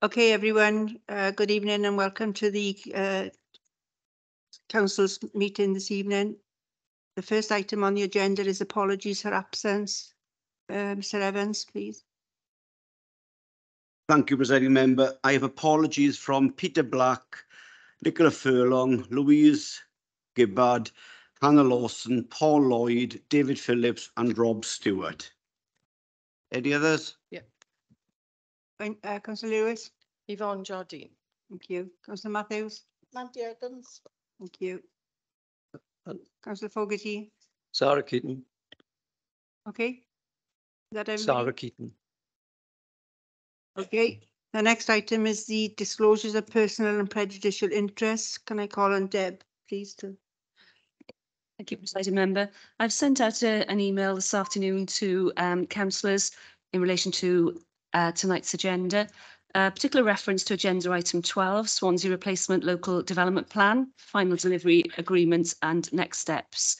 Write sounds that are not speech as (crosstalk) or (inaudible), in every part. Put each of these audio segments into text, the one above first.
Okay, everyone, uh, good evening and welcome to the uh, council's meeting this evening. The first item on the agenda is apologies for absence. Uh, Mr Evans, please. Thank you, presiding member. I have apologies from Peter Black, Nicola Furlong, Louise Gibbard, Hannah Lawson, Paul Lloyd, David Phillips and Rob Stewart. Any others? Thank- Uh, councillor Lewis, Yvonne Jardine. thank you. Councillor Matthews, Mandy Evans. thank you. Uh, Councillor Fogarty, Sarah Keaton, okay? Is that everybody? Sarah Keaton. Okay, the next item is the disclosures of personal and prejudicial interests. Can I call on Deb, please, to Thank you, presiding member. I've sent out a, an email this afternoon to um, councillors in relation to uh, tonight's agenda. Uh, particular reference to agenda item 12, Swansea Replacement Local Development Plan, final delivery agreements and next steps.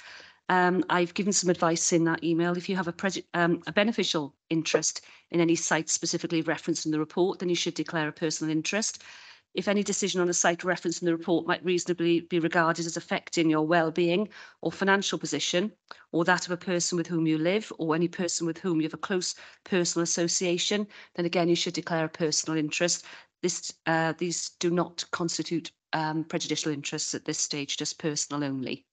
Um, I've given some advice in that email. If you have a, um, a beneficial interest in any site specifically referenced in the report, then you should declare a personal interest if any decision on a site referenced in the report might reasonably be regarded as affecting your well-being or financial position, or that of a person with whom you live, or any person with whom you have a close personal association, then again you should declare a personal interest. This, uh, these do not constitute um, prejudicial interests at this stage, just personal only.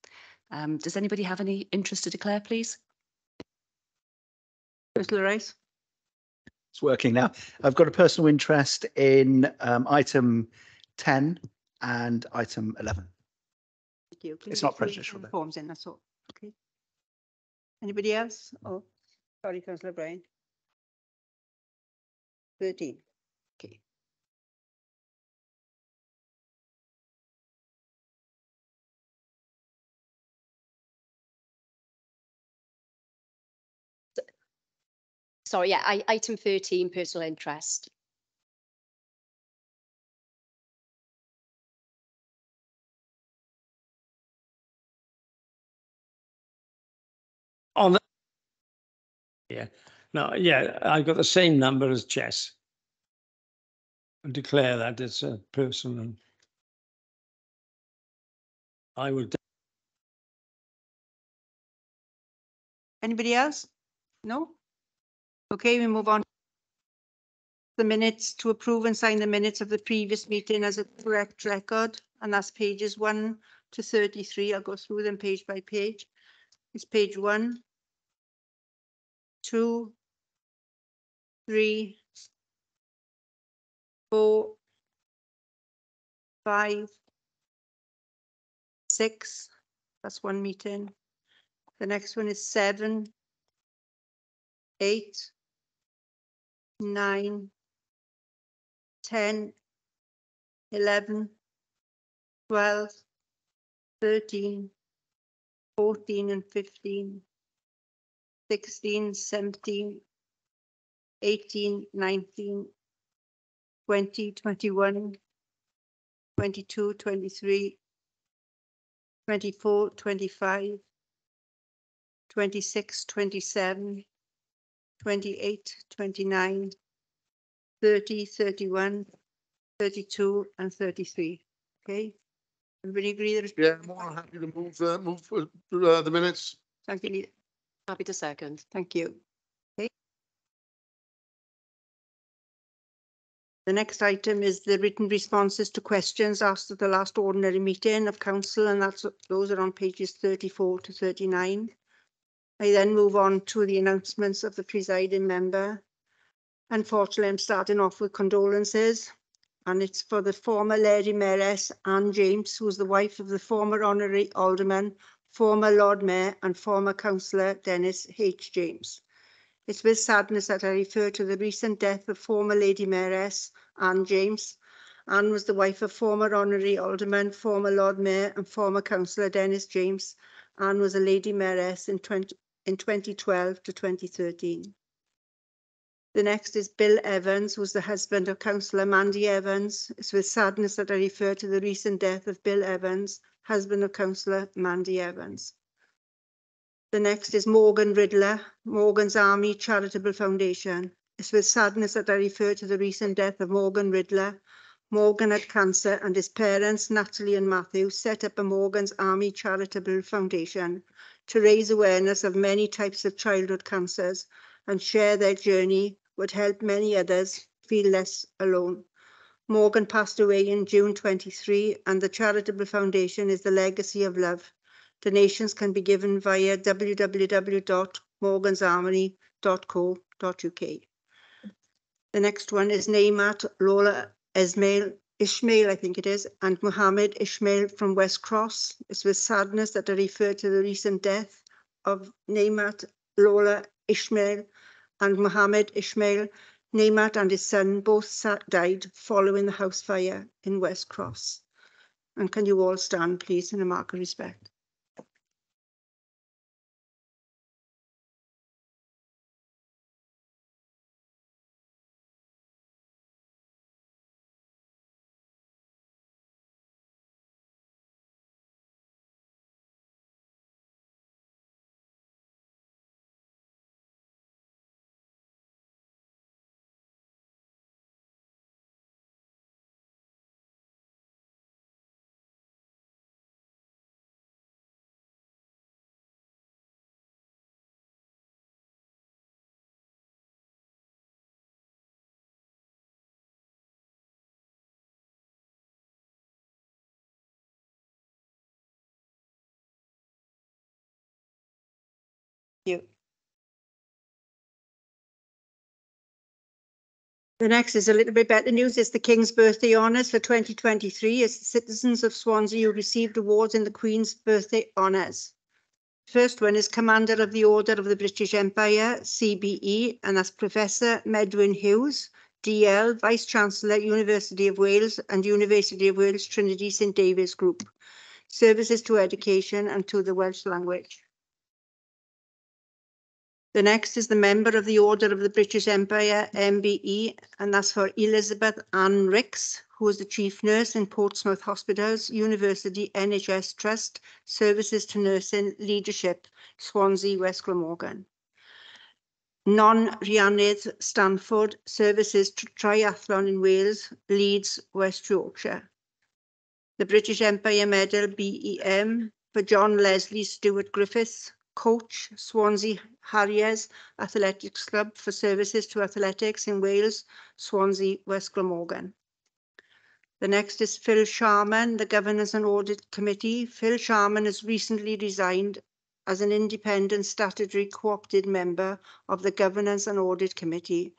Um, does anybody have any interest to declare, please? Councillor Rice? It's working now. I've got a personal interest in um, item 10 and item 11. Thank you. Please it's not prejudicial. Forms in, that's all. Okay. Anybody else? Oh, sorry, Councillor Brain. 13. Sorry, yeah, I, item thirteen, personal interest. On the. Yeah, no, yeah, I've got the same number as Chess. I declare that it's a personal. I would, Anybody else? No? Okay, we move on. The minutes to approve and sign the minutes of the previous meeting as a correct record, and that's pages one to thirty-three. I'll go through them page by page. It's page one, two, three, four, five, six, that's one meeting. The next one is seven, eight, nine, ten, eleven, twelve, thirteen, fourteen and fifteen, sixteen, seventeen, eighteen, nineteen, twenty, twenty-one, twenty-two, twenty-three, twenty-four, twenty-five, twenty-six, twenty-seven, 28, 29, 30, 31, 32 and 33. Okay? Everybody agree that? Yeah, more than happy to move, uh, move, uh, uh, the minutes. Thank you, Leah. Happy to second. Thank you. Okay. The next item is the written responses to questions asked at the last ordinary meeting of council, and that's, those are on pages 34 to 39. I then move on to the announcements of the presiding member. Unfortunately, I'm starting off with condolences, and it's for the former Lady Mayoress Anne James, who was the wife of the former honorary alderman, former Lord Mayor and former councillor Dennis H. James. It's with sadness that I refer to the recent death of former Lady Mayoress Anne James. Anne was the wife of former honorary alderman, former Lord Mayor and former councillor Dennis James. Anne was a Lady Mayoress in 20, in 2012 to 2013. The next is Bill Evans, who was the husband of councillor Mandy Evans. It's with sadness that I refer to the recent death of Bill Evans, husband of councillor Mandy Evans. The next is Morgan Riddler, Morgan's Army Charitable Foundation. It's with sadness that I refer to the recent death of Morgan Riddler. Morgan had cancer and his parents, Natalie and Matthew, set up a Morgan's Army Charitable Foundation to raise awareness of many types of childhood cancers and share their journey would help many others feel less alone. Morgan passed away in June 23 and the Charitable Foundation is the legacy of love. Donations can be given via www.morgansarmory.co.uk. The next one is Neymat Lola Ismail, Ishmael, I think it is, and Muhammad Ishmael from West Cross. It's with sadness that I refer to the recent death of Neymat Lola Ishmael and Muhammad Ishmael. Neymat and his son both died following the house fire in West Cross. And can you all stand, please, in a mark of respect? The next is a little bit better news. It's the King's Birthday Honours for 2023. It's the citizens of Swansea who received awards in the Queen's Birthday Honours. First one is Commander of the Order of the British Empire, CBE, and that's Professor Medwyn Hughes, DL, Vice Chancellor, University of Wales and University of Wales Trinity St David's Group. Services to education and to the Welsh language. The next is the member of the Order of the British Empire, MBE, and that's for Elizabeth Ann Rix, who is the Chief Nurse in Portsmouth Hospitals, University NHS Trust, Services to Nursing Leadership, Swansea, West Glamorgan. Non-Rhiannydd Stanford, Services to Triathlon in Wales, Leeds, West Yorkshire. The British Empire Medal, BEM, for John Leslie Stewart Griffiths, coach Swansea Harriers Athletics Club for services to athletics in Wales, Swansea, West Glamorgan. The next is Phil Sharman, the Governance and Audit Committee. Phil Sharman has recently resigned as an independent statutory co-opted member of the Governance and Audit Committee.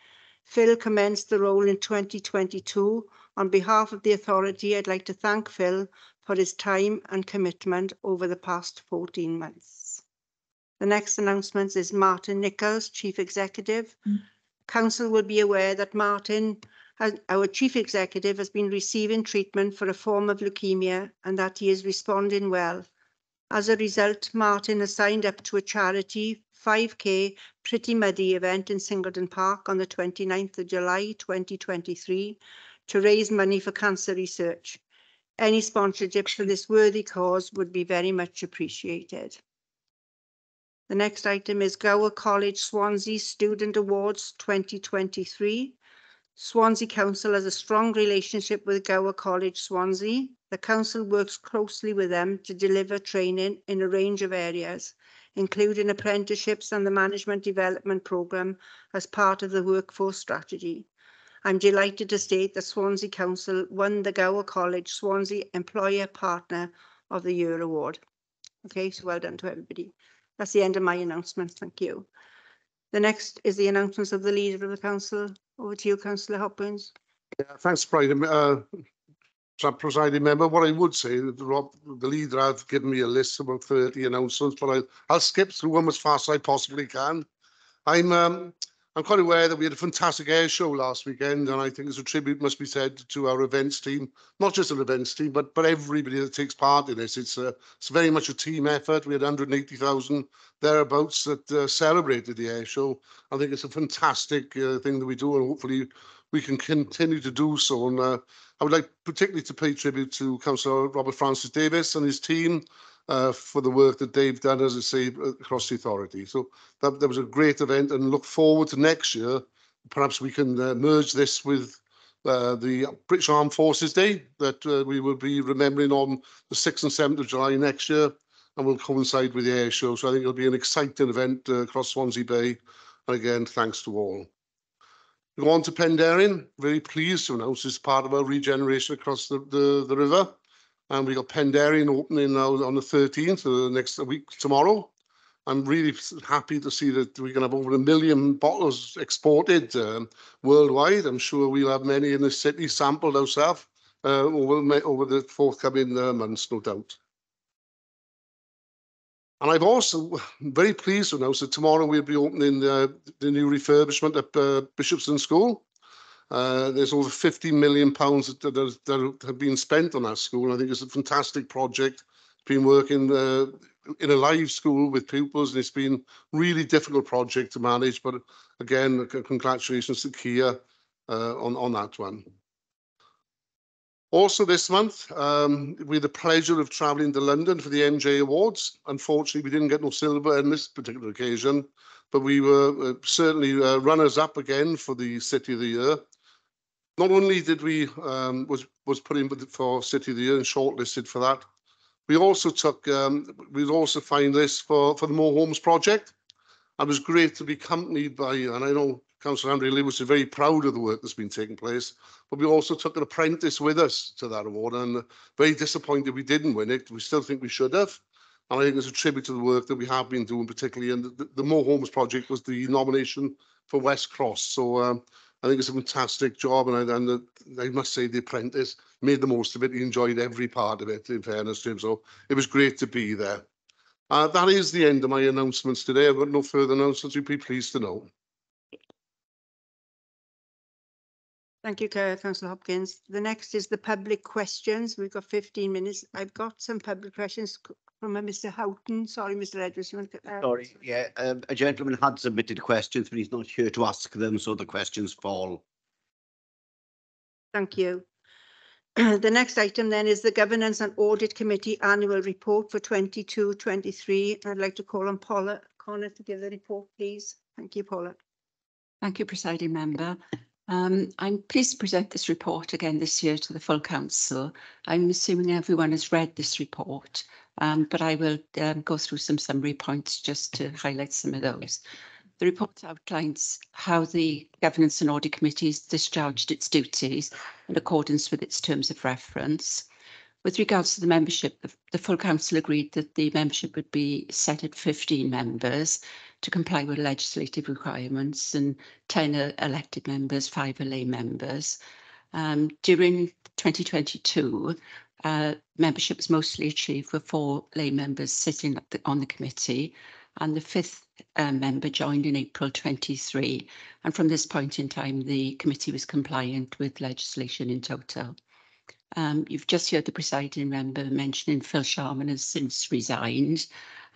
Phil commenced the role in 2022. On behalf of the authority, I'd like to thank Phil for his time and commitment over the past 14 months. The next announcement is Martin Nicholls, Chief Executive. Hmm. Council will be aware that Martin, our Chief Executive, has been receiving treatment for a form of leukemia and that he is responding well. As a result, Martin has signed up to a charity 5K Pretty Muddy event in Singleton Park on the 29th of July 2023 to raise money for cancer research. Any sponsorship for this worthy cause would be very much appreciated. The next item is Gower College Swansea Student Awards 2023. Swansea Council has a strong relationship with Gower College Swansea. The council works closely with them to deliver training in a range of areas, including apprenticeships and the management development programme as part of the workforce strategy. I'm delighted to state that Swansea Council won the Gower College Swansea Employer Partner of the Year Award. Okay, so well done to everybody. That's the end of my announcements. Thank you. The next is the announcements of the leader of the council. Over to you, councillor Hopkins. Yeah, thanks, Brian. Uh, so presiding member, what I would say, Rob, the leader, have given me a list of about 30 announcements, but I'll, I'll skip through them as fast as I possibly can. I'm, um, I'm quite aware that we had a fantastic air show last weekend, and I think as a tribute must be said to our events team, not just an events team, but but everybody that takes part in this. It's a, it's very much a team effort. We had 180,000 thereabouts that uh, celebrated the air show. I think it's a fantastic uh, thing that we do, and hopefully we can continue to do so. And uh, I would like particularly to pay tribute to Councillor Robert Francis-Davies and his team uh, for the work that they've done, as I say, across the authority. So that, that was a great event and look forward to next year perhaps we can uh, merge this with uh, the British Armed Forces Day that uh, we will be remembering on the 6th and 7th of July next year and will coincide with the air show. So I think it'll be an exciting event uh, across Swansea Bay. And again, thanks to all. We go on to Penderyn. Very pleased to announce this part of our regeneration across the, the, the river. And we got Penderyn opening now on the 13th, uh, next week tomorrow. I'm really happy to see that we can have over a million bottles exported um, worldwide. I'm sure we'll have many in the city sampled ourselves uh, over, over the forthcoming uh, months, no doubt. And I've also (sighs) very pleased to announce that tomorrow we'll be opening the, the new refurbishment at uh, Bishopston School. Uh, there's over 50 million pounds that, that, that, have been spent on that school. I think it's a fantastic project. It's Been working uh, in a live school with pupils, and it's been really difficult project to manage. But again, congratulations to Kier uh, on on that one. Also this month, um, we had the pleasure of travelling to London for the MJ Awards. Unfortunately, we didn't get no silver on this particular occasion, but we were uh, certainly uh, runners-up again for the City of the Year. Not only did we um, was was put in for City of the Year and shortlisted for that, we also took, um, we also finalists for, for the More Homes project. It was great to be accompanied by, and I know Councillor Andrew Lewis is very proud of the work that's been taking place, but we also took an apprentice with us to that award and very disappointed we didn't win it. We still think we should have. And I think it's a tribute to the work that we have been doing, particularly in the, the More Homes project was the nomination for West Cross. So um, I think it's a fantastic job, and I, and the, I must say the apprentice made the most of it. He enjoyed every part of it, in fairness to him. So it was great to be there. Uh, that is the end of my announcements today. I've got no further announcements. You'd be pleased to know. Thank you, Councillor Hopkins. The next is the public questions. We've got 15 minutes. I've got some public questions from a Mr Houghton. Sorry, Mr Edwards. You want to, uh, Sorry, yeah, um, a gentleman had submitted questions, but he's not here to ask them, so the questions fall. Thank you. (clears throat) The next item then is the Governance and Audit Committee Annual Report for 22-23. I'd like to call on Paula O'Connor to give the report, please. Thank you, Paula. Thank you, presiding member. Um, I'm pleased to present this report again this year to the full council. I'm assuming everyone has read this report, um, but I will um, go through some summary points just to highlight some of those. The report outlines how the Governance and Audit Committee has discharged its duties in accordance with its terms of reference. With regards to the membership, the, the full council agreed that the membership would be set at 15 members to comply with legislative requirements and 10 are elected members, five are lay members. Um, during 2022, uh, membership was mostly achieved with four lay members sitting the, on the committee and the fifth uh, member joined in April 23. And from this point in time, the committee was compliant with legislation in total. Um, you've just heard the presiding member mentioning Phil Sharman has since resigned.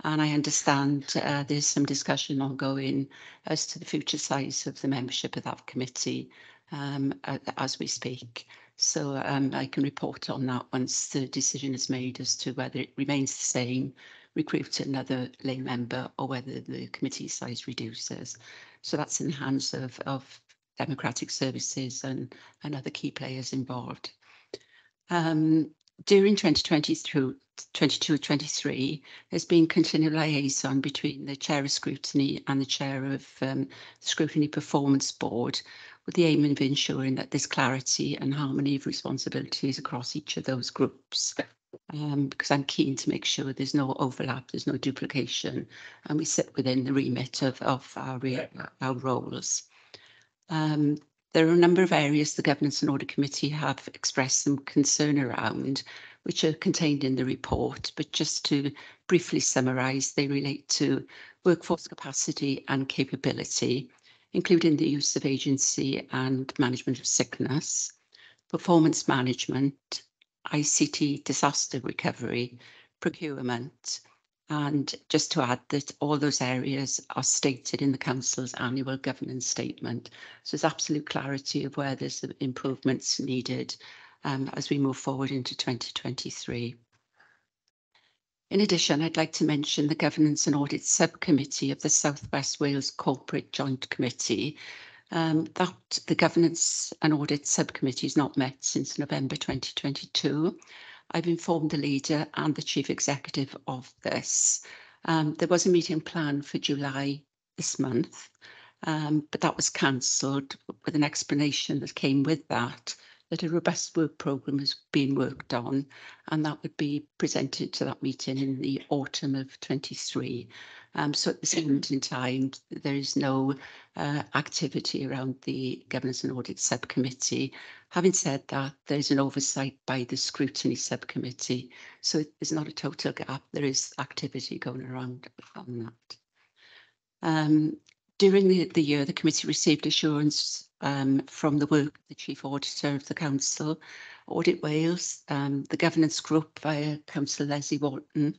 And I understand uh, there's some discussion ongoing as to the future size of the membership of that committee um, as we speak. So um, I can report on that once the decision is made as to whether it remains the same recruit another lay member or whether the committee size reduces. So that's in the hands of, of democratic services and, and other key players involved. Um, during 2020 through 22-23, there's been continual liaison between the Chair of Scrutiny and the Chair of um, the Scrutiny Performance Board with the aim of ensuring that there's clarity and harmony of responsibilities across each of those groups um, because I'm keen to make sure there's no overlap, there's no duplication, and we sit within the remit of, of our, our roles. Um, there are a number of areas the Governance and Audit Committee have expressed some concern around, which are contained in the report, but just to briefly summarise, they relate to workforce capacity and capability, including the use of agency and management of sickness, performance management, ICT disaster recovery, procurement, and just to add that all those areas are stated in the Council's annual governance statement. So there's absolute clarity of where there's improvements needed um, as we move forward into 2023. In addition, I'd like to mention the Governance and Audit Subcommittee of the South West Wales Corporate Joint Committee, Um, that the Governance and Audit Subcommittee has not met since November 2022. I've informed the leader and the chief executive of this. Um, there was a meeting planned for July this month, um, but that was cancelled with an explanation that came with that, that a robust work programme has been worked on, and that would be presented to that meeting in the autumn of 23. Um, so at this moment in time, there is no uh, activity around the Governance and Audit Subcommittee. Having said that, there is an oversight by the Scrutiny Subcommittee, so there's not a total gap. There is activity going around on that. Um, during the, the year, the committee received assurance um, from the work of the Chief Auditor of the Council, Audit Wales, um, the Governance Group via Councillor Lesley Walton,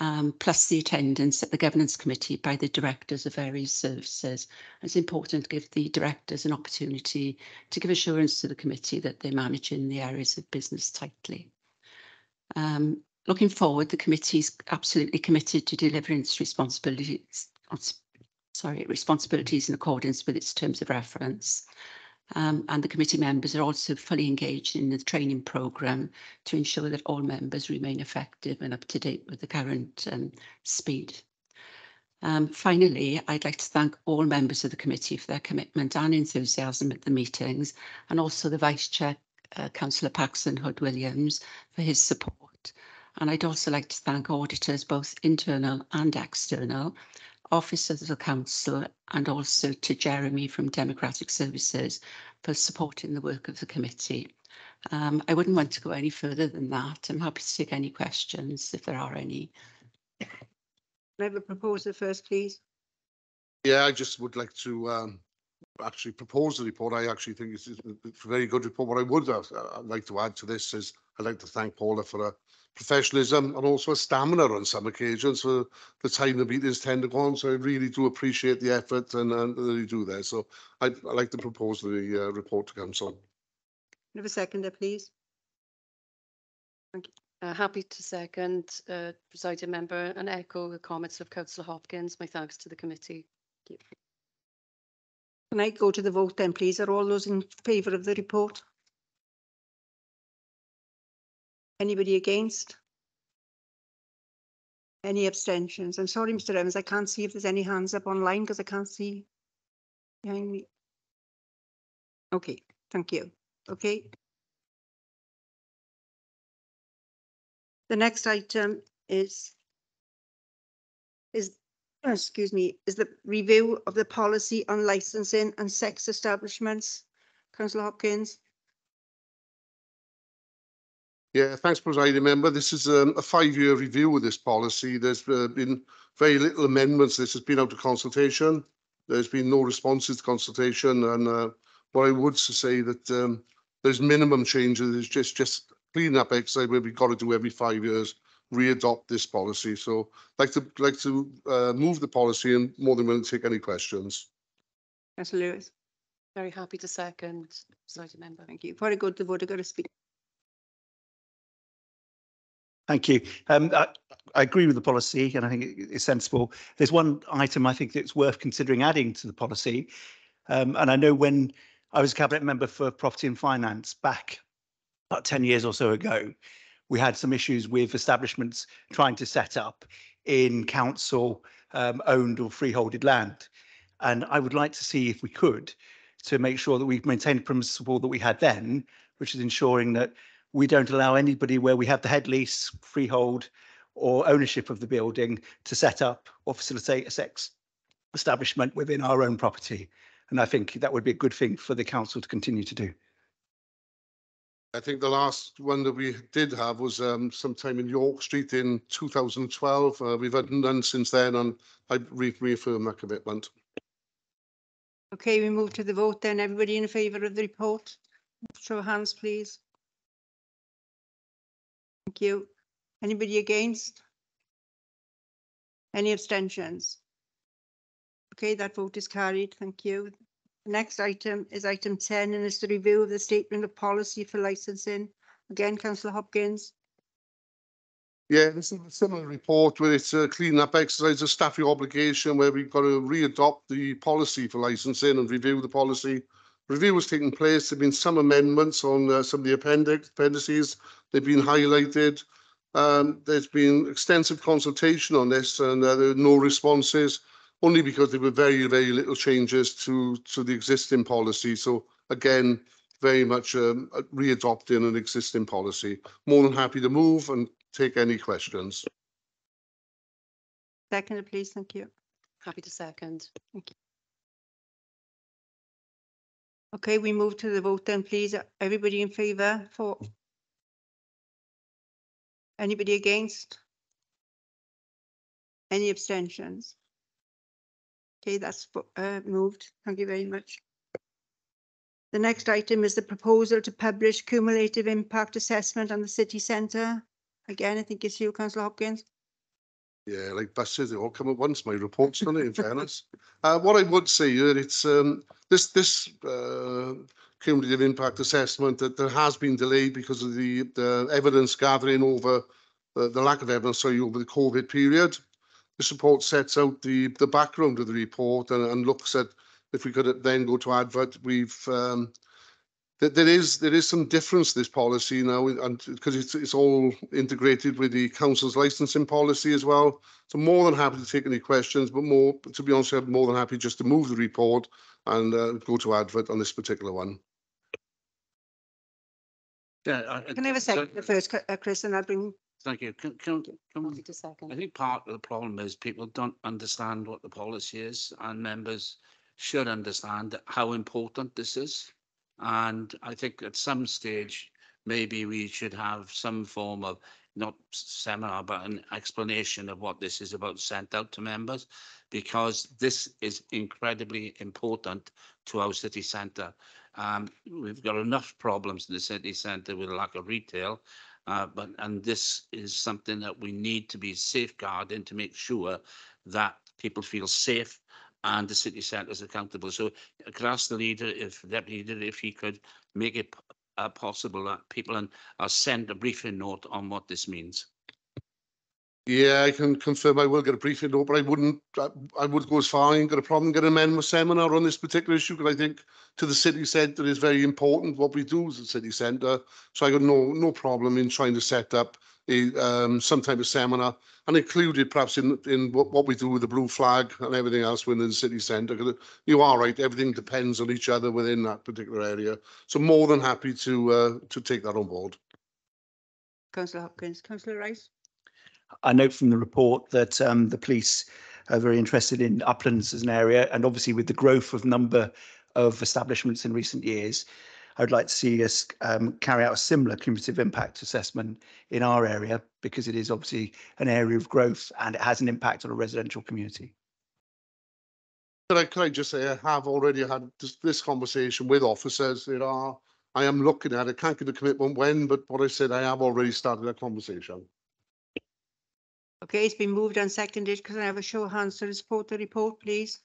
um, plus the attendance at the Governance Committee by the directors of various services. It's important to give the directors an opportunity to give assurance to the committee that they're managing the areas of business tightly. Um, looking forward, the committee is absolutely committed to delivering its responsibilities, sorry, responsibilities in accordance with its terms of reference. Um, and the committee members are also fully engaged in the training programme to ensure that all members remain effective and up to date with the current um, speed. Um, finally, I'd like to thank all members of the committee for their commitment and enthusiasm at the meetings, and also the Vice Chair, uh, Councillor Paxton Hood Williams, for his support. And I'd also like to thank auditors, both internal and external, officers of the council and also to Jeremy from Democratic Services for supporting the work of the committee. Um, I wouldn't want to go any further than that. I'm happy to take any questions if there are any. Can I have a proposal first, please? Yeah, I just would like to um, actually propose the report. I actually think it's, it's a very good report. What I would uh, like to add to this is I'd like to thank Paula for her professionalism and also a stamina on some occasions for the time the meetings tend to go on. So I really do appreciate the effort and, and that you do there. So I'd, I'd like to propose the uh, report to council. Can I have a seconder, please? Uh, happy to second, uh, presiding member and echo the comments of councillor Hopkins. My thanks to the committee. Can I go to the vote then, please? Are all those in favour of the report? Anybody against? Any abstentions? I'm sorry, Mr Evans, I can't see if there's any hands up online because I can't see behind me. Okay, thank you. Okay. The next item is is, oh, excuse me, is the review of the policy on licensing and sex establishments. Councillor Hopkins. Yeah, thanks, presiding member. This is um, a five-year review of this policy. There's uh, been very little amendments. This has been out of consultation. There's been no responses to consultation. And uh, what I would say that um, there's minimum changes. It's just just cleaning up exercise where we've got to do every five years, re-adopt this policy. So like to like to uh, move the policy and more than willing to take any questions. Councillor Lewis, Very happy to second, presiding member. thank you. Before I go to the vote, I've got to speak. Thank you. Um, I, I agree with the policy and I think it- it's sensible. There's one item I think that's worth considering adding to the policy. Um, and I know when I was a cabinet member for property and finance back about 10 years or so ago, we had some issues with establishments trying to set up in council um, owned or freeholded land. And I would like to see if we could to make sure that we maintain the principle that we had then, which is ensuring that we don't allow anybody where we have the head lease, freehold, or ownership of the building to set up or facilitate a sex establishment within our own property. And I think that would be a good thing for the council to continue to do. I think the last one that we did have was um, sometime in York Street in 2012. Uh, we've had none since then, and I re- reaffirm that commitment. Okay, we move to the vote then. Everybody in favour of the report? Show of hands, please. Thank you. Anybody against? Any abstentions? Okay, that vote is carried. Thank you. Next item is item ten and it's the review of the statement of policy for licensing. Again, councillor Hopkins. Yeah, this is a similar report where it's a clean up exercise, a staffing obligation where we've got to re-adopt the policy for licensing and review the policy. Review was taking place. There've been some amendments on uh, some of the appendix, appendices. They've been highlighted. Um, there's been extensive consultation on this and uh, there are no responses, only because there were very, very little changes to, to the existing policy. So again, very much um, re-adopting an existing policy. More than happy to move and take any questions. Second, please. Thank you. Happy to second. Okay, we move to the vote then, please. Everybody in favour for? Anybody against? Any abstentions? Okay, that's uh, moved. Thank you very much. The next item is the proposal to publish cumulative impact assessment on the city centre. Again, I think it's you, councillor Hopkins. Yeah, like buses, they all come at once, my reports, don't it, in fairness. (laughs) Uh, what I would say here, it's, um, this, this, uh, cumulative impact assessment that there has been delayed because of the, the evidence gathering over, uh, the lack of evidence, sorry, over the COVID period. This report sets out the, the background of the report and, and looks at, if we could then go to advert, we've, um, there, there is there is some difference to this policy now, and because it's it's all integrated with the council's licensing policy as well. So more than happy to take any questions, but more to be honest, I'm more than happy just to move the report and uh, go to advert on this particular one. Yeah. I- I- Can I have a so- second first, uh, Chris, and I'll bring, Thank you. Can, can, can, Happy to I second. think part of the problem is people don't understand what the policy is and members should understand how important this is. And I think at some stage, maybe we should have some form of, not seminar, but an explanation of what this is about sent out to members. Because this is incredibly important to our city centre. Um, we've got enough problems in the city centre with lack of retail. Uh, but, and this is something that we need to be safeguarding to make sure that people feel safe and the city centre is accountable. So could ask the leader, if deputy leader, if he could make it uh, possible that people and are sent a briefing note on what this means. Yeah, I can confirm I will get a briefing note, but I wouldn't, I, I would go as far, I ain't got a problem getting an amendment seminar on this particular issue, because I think to the city centre is very important what we do as a city centre. So I got no, no problem in trying to set up a, um, some type of seminar and included perhaps in, in what, what we do with the blue flag and everything else within the city centre. 'cause you are right, everything depends on each other within that particular area. So more than happy to, uh, to take that on board. councillor Hopkins, councillor Rice. I note from the report that um, the police are very interested in uplands as an area, and obviously with the growth of number of establishments in recent years, I would like to see us um, carry out a similar cumulative impact assessment in our area because it is obviously an area of growth and it has an impact on a residential community. Could I, could I just say, I have already had this, this conversation with officers. There are, I am looking at it, can't give a commitment when, but what I said, I have already started that conversation. Okay, it's been moved and seconded. Can I have a show of hands to support the report, please?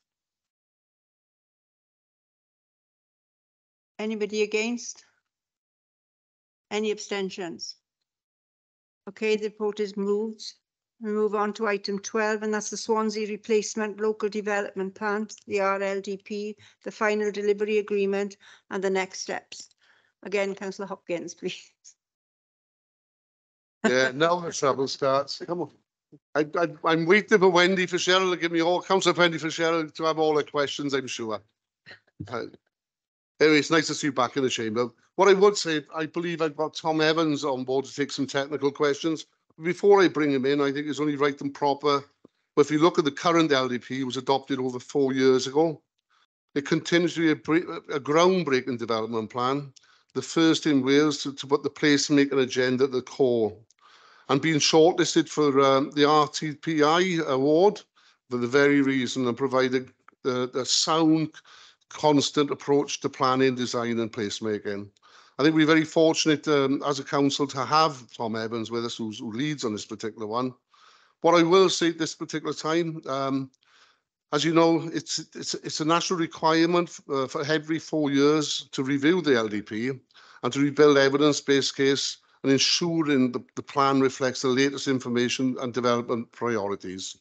Anybody against? Any abstentions? Okay, the report is moved. We move on to item twelve, and that's the Swansea Replacement Local Development Plan, the RLDP, the final delivery agreement and the next steps. Again, councillor Hopkins, (laughs) please. Yeah, now the trouble starts. Come on. I, I, I'm waiting for Wendy Fitzgerald to give me all, Councillor Wendy Fitzgerald to have all her questions, I'm sure. Uh, Anyway, it's nice to see you back in the chamber. What I would say, I believe I've got Tom Evans on board to take some technical questions. Before I bring him in, I think it's only right and proper. But if you look at the current LDP, it was adopted over four years ago. It continues to be a, a groundbreaking development plan, the first in Wales to, to put the placemaking agenda at the core. And being shortlisted for um, the RTPI award for the very reason and provided the, the sound constant approach to planning, design and placemaking. I think we're very fortunate um, as a council to have Tom Evans with us, who leads on this particular one. What I will say at this particular time, um, as you know, it's, it's, it's a national requirement uh, for every four years to review the LDP and to rebuild evidence-based case and ensuring the, the plan reflects the latest information and development priorities.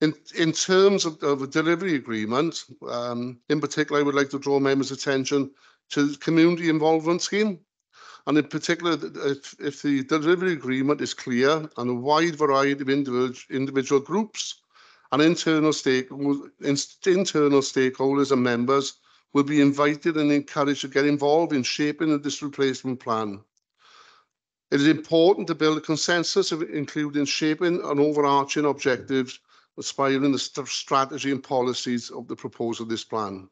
In, in terms of, of a delivery agreement, um, in particular, I would like to draw members' attention to the community involvement scheme. And in particular, if, if the delivery agreement is clear and a wide variety of individual, individual groups and internal stake, internal stakeholders and members will be invited and encouraged to get involved in shaping this replacement plan. It is important to build a consensus including shaping and overarching objectives aspiring the st- strategy and policies of the proposal of this plan.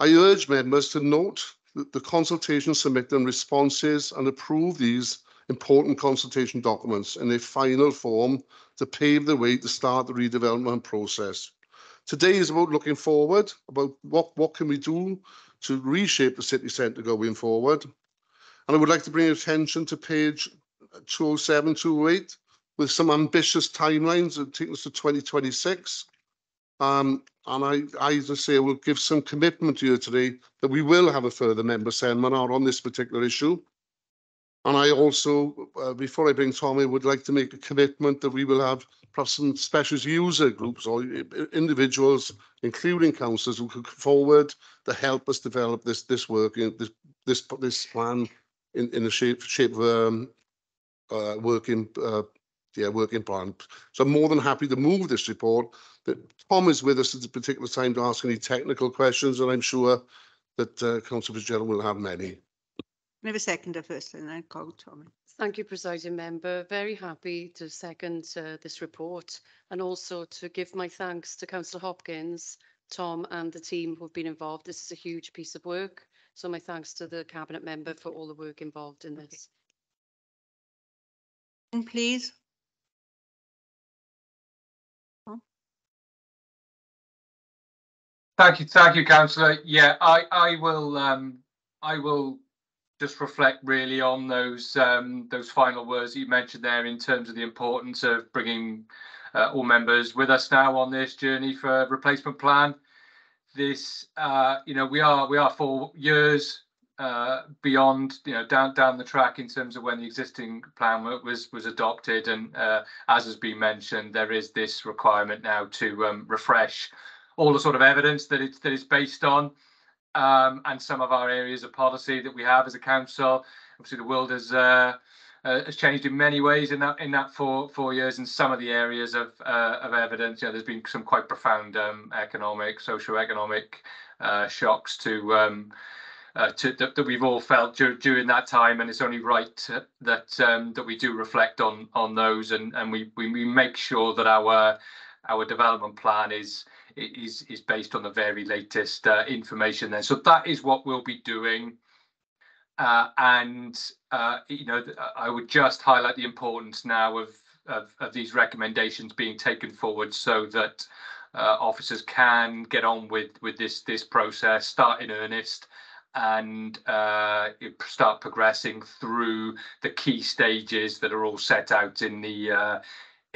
I urge members to note that the consultation submitted and responses and approve these important consultation documents in a final form to pave the way to start the redevelopment process. Today is about looking forward, about what, what can we do to reshape the city centre going forward. And I would like to bring attention to page 207, 208, with some ambitious timelines that take us to 2026. Um, and I, I, as I say, will give some commitment here today that we will have a further member seminar on this particular issue. And I also, uh, before I bring Tommy, would like to make a commitment that we will have perhaps some special user groups or individuals, including councillors, who could come forward to help us develop this this work this this this plan in in the shape shape of um, uh, working uh, yeah working plan. So I'm more than happy to move this report. That Tom is with us at a particular time to ask any technical questions, and I'm sure that uh, Councillor Fitzgerald will have many. Can I have a seconder first and then call Tommy? Thank you, presiding member. Very happy to second uh, this report and also to give my thanks to councillor Hopkins, Tom and the team who've been involved. This is a huge piece of work. So my thanks to the cabinet member for all the work involved in this. And please, Thank you, thank you, councillor. Yeah, I, I will, um, I will just reflect really on those, um, those final words that you mentioned there in terms of the importance of bringing uh, all members with us now on this journey for a replacement plan. This, uh, you know, we are, we are four years uh, beyond, you know, down, down the track in terms of when the existing plan was, was adopted. And uh, as has been mentioned, there is this requirement now to um, refresh all the sort of evidence that it's that it's based on, um, and some of our areas of policy that we have as a council. Obviously, the world has uh, uh, has changed in many ways in that in that four four years, and some of the areas of uh, of evidence. You know, there's been some quite profound um, economic, socio-economic uh, shocks to. Um, uh, to, that, that we've all felt dur- during that time, and it's only right that um, that we do reflect on on those, and and we we, we make sure that our our development plan is is is based on the very latest uh, information then so that is what we'll be doing. Uh, and uh, you know i would just highlight the importance now of of, of these recommendations being taken forward so that uh, officers can get on with with this this process start in earnest and uh, start progressing through the key stages that are all set out in the uh,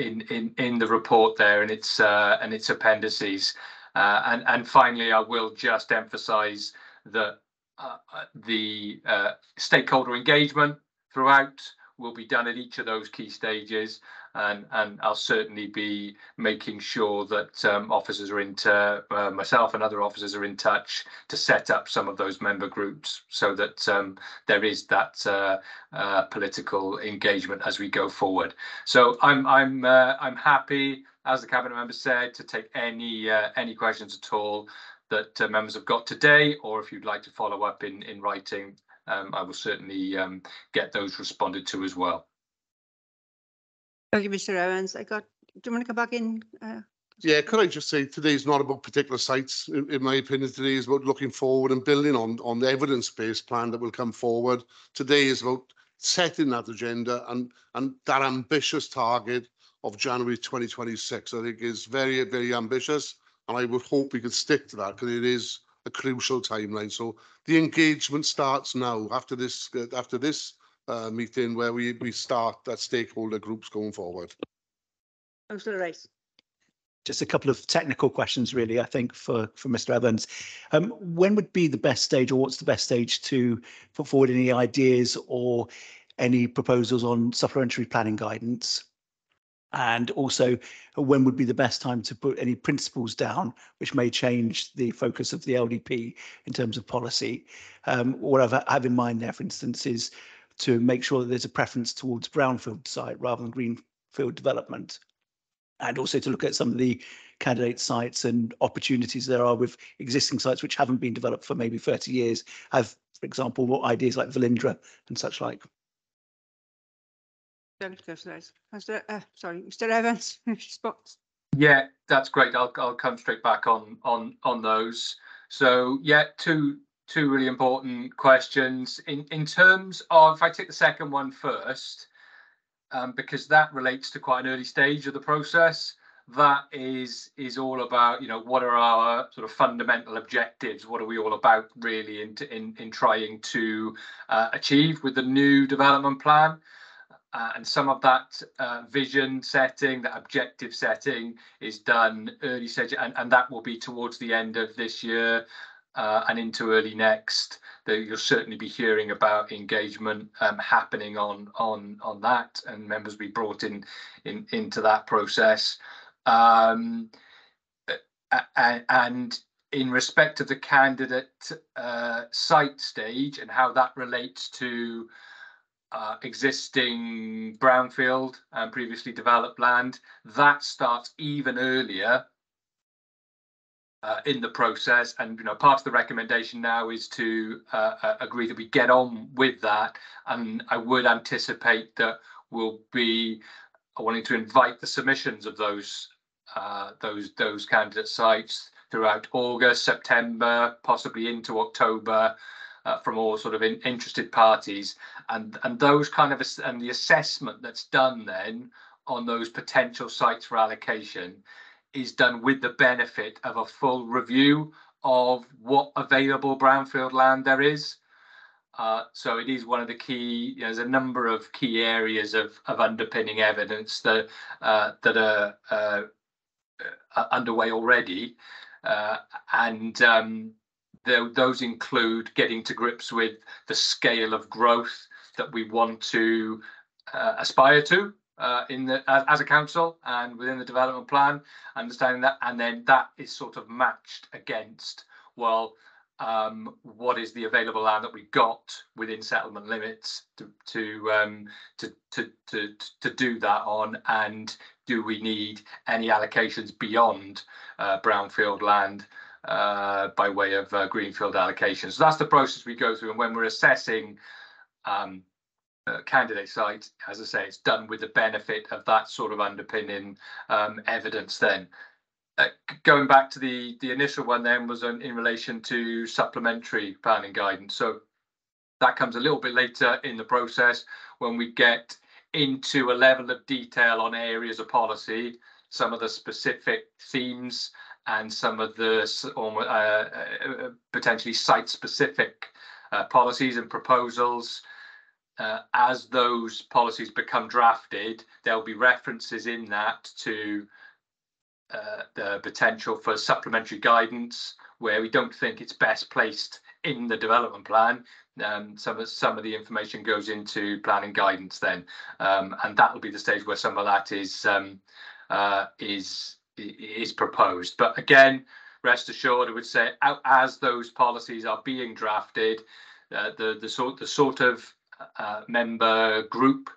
in in in the report there and its uh, and its appendices. Uh, and and finally, I will just emphasise that uh, uh, the uh, stakeholder engagement throughout will be done at each of those key stages, and and I'll certainly be making sure that um, officers are into uh, myself and other officers are in touch to set up some of those member groups so that um, there is that uh, uh, political engagement as we go forward. So I'm I'm uh, I'm happy, as the cabinet member said, to take any uh, any questions at all that uh, members have got today, or if you'd like to follow up in in writing, um, I will certainly um, get those responded to as well. thank you, Mr Evans. I got, do you want to come back in? Uh, Yeah, could I just say today's not about particular sites. In, in my opinion, today is about looking forward and building on on the evidence-based plan that will come forward. Today is about setting that agenda and and that ambitious target of January 2026. I think is very very ambitious, and I would hope we could stick to that because it is a crucial timeline. So the engagement starts now after this uh, after this uh, meeting where we we start that stakeholder groups going forward. Councillor Rice. just a couple of technical questions, really, I think, for, for Mr Evans. Um, when would be the best stage or what's the best stage to put forward any ideas or any proposals on supplementary planning guidance? And also, when would be the best time to put any principles down, which may change the focus of the LDP in terms of policy? Um, what I've, in mind there, for instance, is to make sure that there's a preference towards brownfield site rather than greenfield development. And also to look at some of the candidate sites and opportunities there are with existing sites which haven't been developed for maybe 30 years, have, for example, ideas like Velindre and such like. Uh, sorry, Mr Evans, (laughs) spots. Yeah, that's great. I'll I'll come straight back on on on those. So yeah, two two really important questions. In in terms of if I take the second one first, um, because that relates to quite an early stage of the process. That is is all about you know what are our sort of fundamental objectives? What are we all about really in in in trying to uh, achieve with the new development plan? Uh, and some of that uh, vision setting, that objective setting is done early stage, and, and that will be towards the end of this year uh, and into early next. That you'll certainly be hearing about engagement um, happening on on on that, and members will be brought in, in into that process. Um, and in respect of the candidate uh, site stage and how that relates to uh, existing brownfield and previously developed land. That starts even earlier uh, in the process. And you know, part of the recommendation now is to uh, uh, agree that we get on with that. And I would anticipate that we'll be wanting to invite the submissions of those uh, those those candidate sites throughout August, September, possibly into October uh, from all sort of in, interested parties, and and those kind of and the assessment that's done then on those potential sites for allocation is done with the benefit of a full review of what available brownfield land there is. Uh, so it is one of the key. There's a number of key areas of of underpinning evidence that uh, that are uh, uh underway already, uh, and um, those include getting to grips with the scale of growth that we want to uh, aspire to uh, in the as, as, a council and within the development plan, understanding that, and then that is sort of matched against well, um, what is the available land that we've got within settlement limits to to um, to, to to to do that on, and do we need any allocations beyond uh, brownfield land? Uh, by way of uh, greenfield allocations. So that's the process we go through. And when we're assessing um, uh, candidate sites, as I say, it's done with the benefit of that sort of underpinning um, evidence then. Uh, going back to the the initial one then was in, in relation to supplementary planning guidance. So that comes a little bit later in the process when we get into a level of detail on areas of policy, some of the specific themes and some of the uh, uh, potentially site-specific uh, policies and proposals. Uh, as those policies become drafted, there'll be references in that to uh, the potential for supplementary guidance where we don't think it's best placed in the development plan. Um, some of some of the information goes into planning guidance then, um, and that will be the stage where some of that is um, uh, is is proposed. But again, rest assured, I would say as those policies are being drafted, uh, the the sort the sort of uh, member group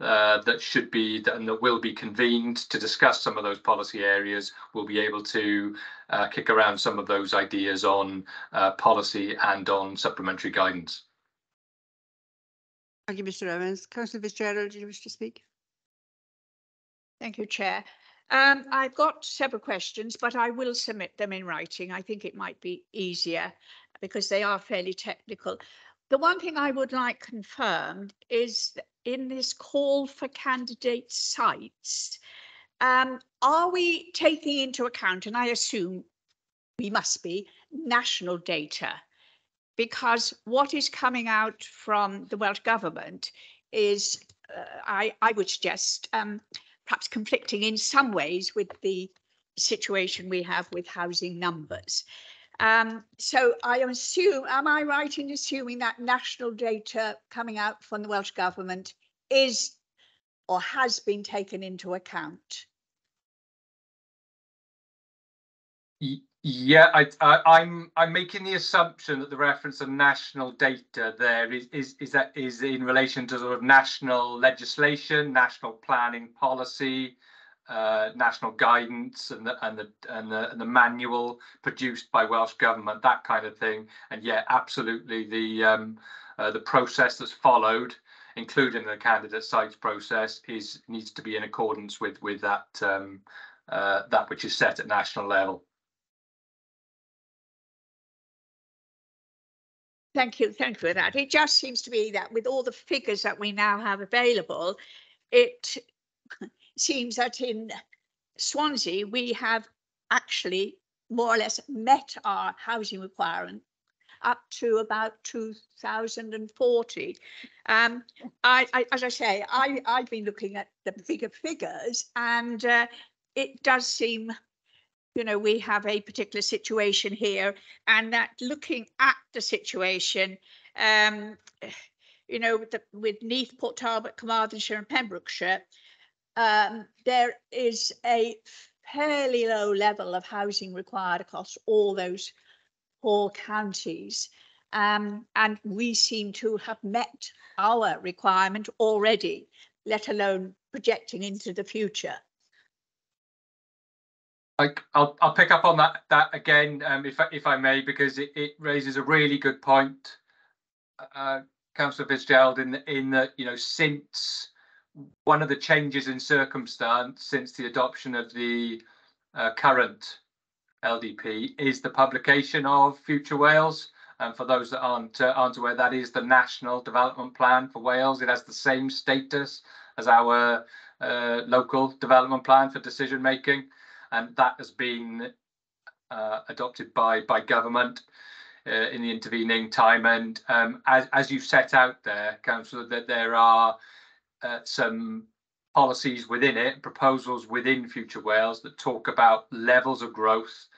uh, that should be and that will be convened to discuss some of those policy areas will be able to uh, kick around some of those ideas on uh, policy and on supplementary guidance. Thank you, Mr Evans. Councillor Fitzgerald, do you wish to speak? Thank you, Chair. Um, I've got several questions, but I will submit them in writing. I think it might be easier because they are fairly technical. The one thing I would like confirmed is in this call for candidate sites, um, are we taking into account, and I assume we must be, national data? Because what is coming out from the Welsh Government is, uh, I, I would suggest, um, perhaps conflicting in some ways with the situation we have with housing numbers. Um, so I assume, am I right in assuming that national data coming out from the Welsh Government is or has been taken into account? Yeah, I, I, I'm, I'm making the assumption that the reference of national data there is, is, is that is in relation to sort of national legislation, national planning policy, uh, national guidance and the, and the, and the, and the manual produced by Welsh government, that kind of thing. And yeah, absolutely the, um, uh, the process that's followed, including the candidate sites process is, needs to be in accordance with, with that, um, uh, that which is set at national level. Thank you, thank you for that. It just seems to me that with all the figures that we now have available, it (laughs) seems that in Swansea, we have actually more or less met our housing requirement up to about 2040. Um, I, I, as I say, I, I've been looking at the bigger figures and uh, it does seem you know, we have a particular situation here and that looking at the situation, um, you know, with, the, with Neath, Port Talbot, Carmarthenshire and Pembrokeshire, um, there is a fairly low level of housing required across all those four counties. Um, and we seem to have met our requirement already, let alone projecting into the future. I, I'll, I'll pick up on that that again, um, if I, if I may, because it, it raises a really good point, uh, Councillor Fitzgerald, in the, in that you know since one of the changes in circumstance since the adoption of the uh, current LDP is the publication of Future Wales. And for those that aren't uh, aren't aware, that is the National Development Plan for Wales. It has the same status as our uh, local development plan for decision making and that has been uh, adopted by by government uh, in the intervening time. And um, as as you've set out there, councillor, that there are uh, some policies within it, proposals within Future Wales that talk about levels of growth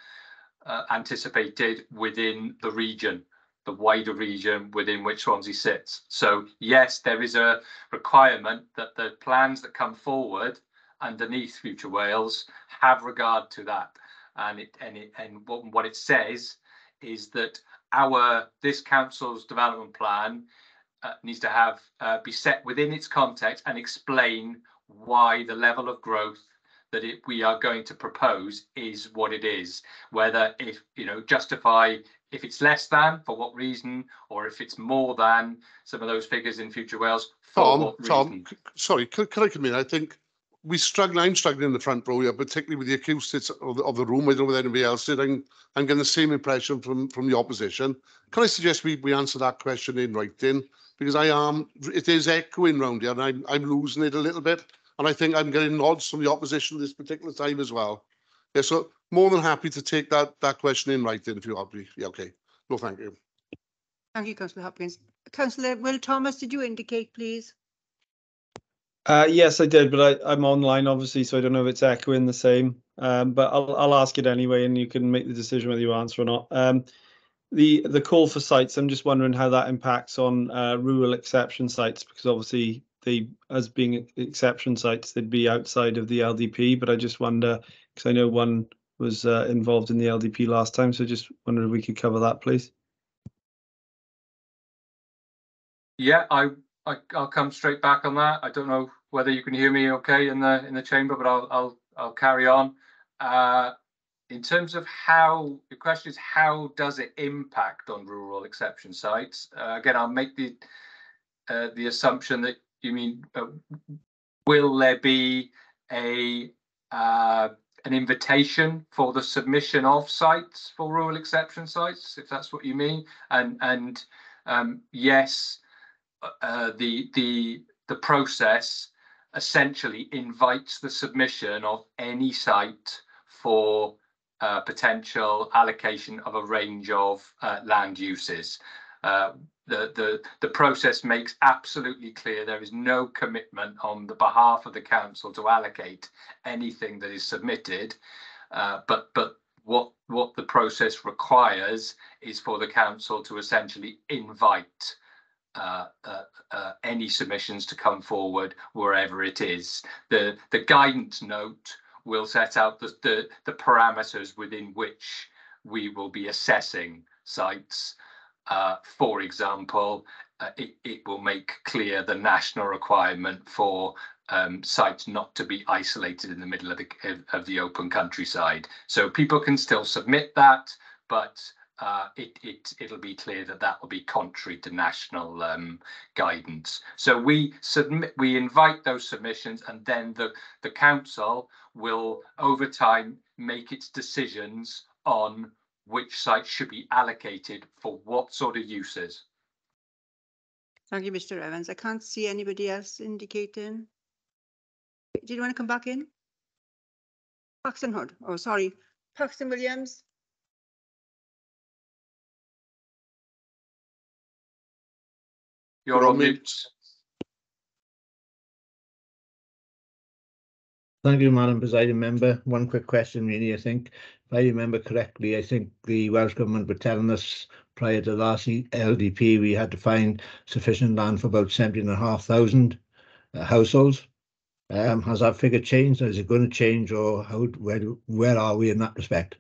uh, anticipated within the region the wider region within which Swansea sits. So yes, there is a requirement that the plans that come forward underneath Future Wales have regard to that. And it and it and what, what it says is that our this council's development plan uh, needs to have uh, be set within its context and explain why the level of growth that it, we are going to propose is what it is. Whether if you know justify if it's less than for what reason, or if it's more than some of those figures in Future Wales for Tom, what Tom, sorry, can, can I come in? I think we struggle, I'm struggling in the front row here, particularly with the acoustics of the, of the room. I don't know whether anybody else did. I'm, I'm getting the same impression from, from the opposition. Can I suggest we, we answer that question in writing? Because I am, it is echoing round here and I'm, I'm losing it a little bit. And I think I'm getting nods from the opposition this particular time as well. Yeah, so more than happy to take that, that question in writing if you me. Yeah, okay. No, thank you. Thank you, councillor Hopkins. Councillor Will Thomas, did you indicate, please? Uh, yes, I did, but I, I'm online obviously, so I don't know if it's echoing the same. Um, but I'll, I'll ask it anyway, and you can make the decision whether you answer or not. Um, the the call for sites, I'm just wondering how that impacts on uh, rural exception sites, because obviously they, as being exception sites, they'd be outside of the LDP. But I just wonder, because I know one was uh, involved in the LDP last time, so just wondered if we could cover that, please. Yeah, I I'll come straight back on that. I don't know whether you can hear me okay in the in the chamber, but I'll I'll I'll carry on. Uh, in terms of how the question is, how does it impact on rural exception sites? Uh, again, I'll make the uh, the assumption that you mean uh, will there be a uh, an invitation for the submission of sites for rural exception sites, if that's what you mean, and and um, yes uh, the the the process essentially invites the submission of any site for uh, potential allocation of a range of uh, land uses. Uh, the, the, the process makes absolutely clear there is no commitment on the behalf of the council to allocate anything that is submitted. Uh, but but what what the process requires is for the council to essentially invite uh, uh, uh, any submissions to come forward wherever it is. The the guidance note will set out the the, the parameters within which we will be assessing sites. Uh, for example, it, it will make clear the national requirement for um, sites not to be isolated in the middle of the of the open countryside. So people can still submit that, but uh, it it it'll be clear that that will be contrary to national um, guidance. So we submit, we invite those submissions, and then the the council will over time make its decisions on which sites should be allocated for what sort of uses. Thank you, Mr Evans. I can't see anybody else indicating. Did you want to come back in? Paxton Hood, oh, sorry, Paxton Williams. You're on mute. Thank you, Madam Presiding Member. One quick question, really, I think. If I remember correctly, I think the Welsh Government were telling us prior to the last LDP, we had to find sufficient land for about seventeen and a half thousand uh, households. Um, has that figure changed? Is it going to change or how, where, where are we in that respect?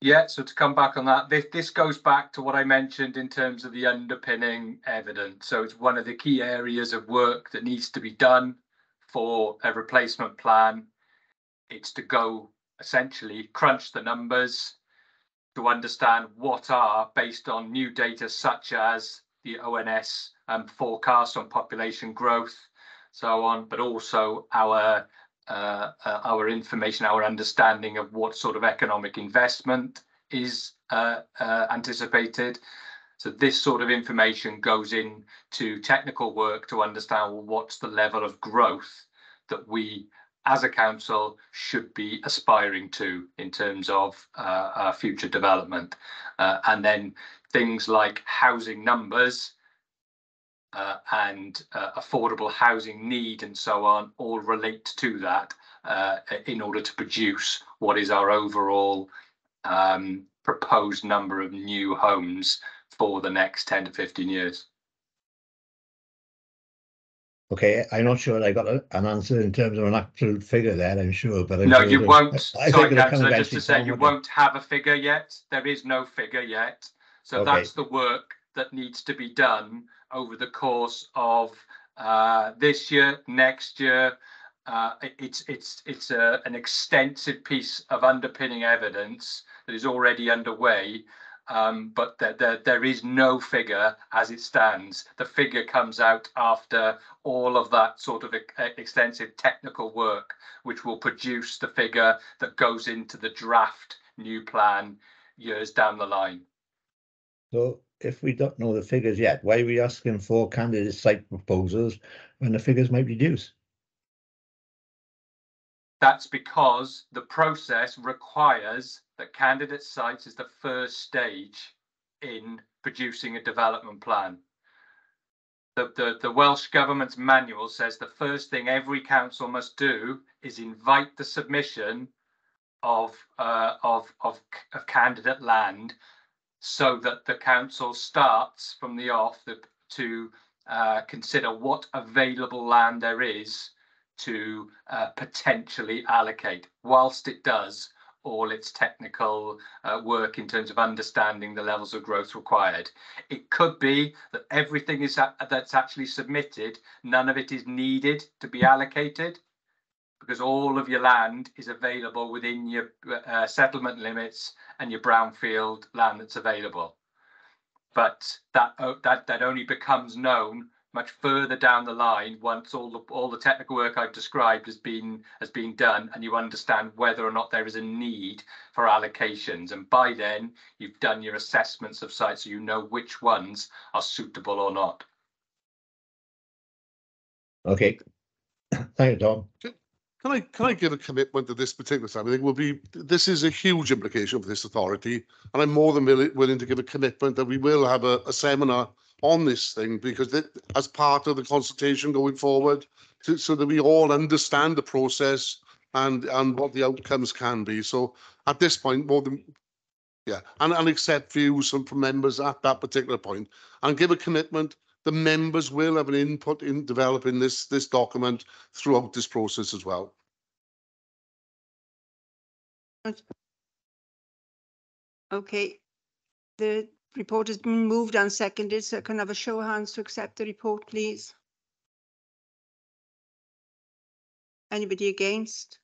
Yeah, so to come back on that, this this goes back to what I mentioned in terms of the underpinning evidence. So it's one of the key areas of work that needs to be done for a replacement plan. It's to go essentially crunch the numbers to understand what are based on new data such as the ONS um, forecast on population growth, so on, but also our uh, uh, our information, our understanding of what sort of economic investment is uh, uh, anticipated. So this sort of information goes in to technical work to understand well, what's the level of growth that we as a council should be aspiring to in terms of uh, future development. Uh, and then things like housing numbers uh, and uh, affordable housing need and so on all relate to that uh, in order to produce what is our overall um, proposed number of new homes for the next 10 to 15 years. Okay, I'm not sure I got an answer in terms of an absolute figure there, I'm sure, but. I'm No, sure you won't. I Sorry, think it'll come councillor, just to say, you won't have a figure yet. There is no figure yet. So Okay. that's the work that needs to be done over the course of uh, this year, next year. Uh, it- it's it's it's a, an extensive piece of underpinning evidence that is already underway. Um, but there, there, there is no figure as it stands. The figure comes out after all of that sort of e- extensive technical work, which will produce the figure that goes into the draft new plan years down the line. So if we don't know the figures yet, why are we asking for candidate site proposals when the figures might reduce? That's because the process requires that candidate sites is the first stage in producing a development plan. The, the, the Welsh Government's manual says the first thing every council must do is invite the submission of, uh, of, of, of candidate land so that the council starts from the off the, to uh, consider what available land there is to uh, potentially allocate whilst it does all its technical uh, work in terms of understanding the levels of growth required. It could be that everything is that's actually submitted, none of it is needed to be allocated because all of your land is available within your uh, settlement limits and your brownfield land that's available. But that o- that that only becomes known much further down the line once all the all the technical work I've described has been has been done and you understand whether or not there is a need for allocations and by then you've done your assessments of sites so you know which ones are suitable or not. Okay. (coughs) Thank you, Tom. Can I, can I give a commitment at this particular time? I think will be, this is a huge implication for this authority. And I'm more than willing to give a commitment that we will have a, a seminar on this thing because it, as part of the consultation going forward, to, so that we all understand the process and, and what the outcomes can be. So at this point, more than, yeah, and, and accept views from, from members at that particular point and give a commitment. The members will have an input in developing this, this document throughout this process as well. Okay, the report has been moved and seconded, so can I have a show of hands to accept the report, please? Anybody against?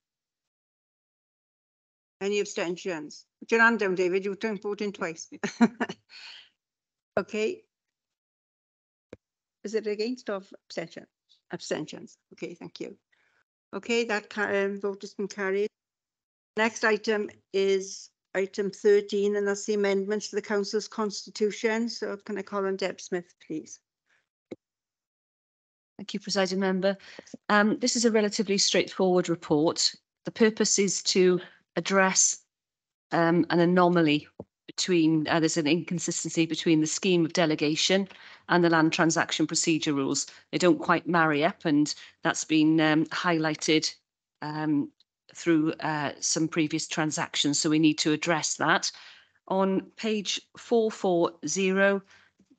Any abstentions? Put your hand down, David, you don't vote in twice. (laughs) Okay. Is it against or abstention? Abstentions. Okay, thank you. Okay, that um, vote has been carried. Next item is item thirteen, and that's the amendments to the council's constitution. So can I call on Deb Smith, please? Thank you, presiding member. Um, this is a relatively straightforward report. The purpose is to address um, an anomaly between, uh, there's an inconsistency between the scheme of delegation and the land transaction procedure rules. They don't quite marry up and that's been um, highlighted um, through uh, some previous transactions. So we need to address that. On page 440,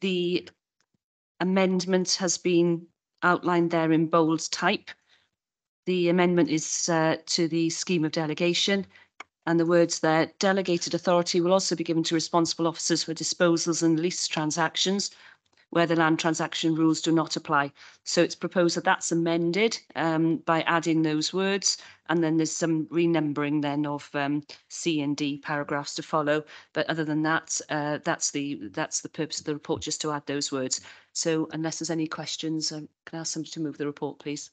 the amendment has been outlined there in bold type. The amendment is uh, to the scheme of delegation and the words there, delegated authority will also be given to responsible officers for disposals and lease transactions where the land transaction rules do not apply. So it's proposed that that's amended um, by adding those words. And then there's some renumbering then of um, C and D paragraphs to follow. But other than that, uh, that's the that's the purpose of the report, just to add those words. So unless there's any questions, um, can I ask somebody to move the report, please?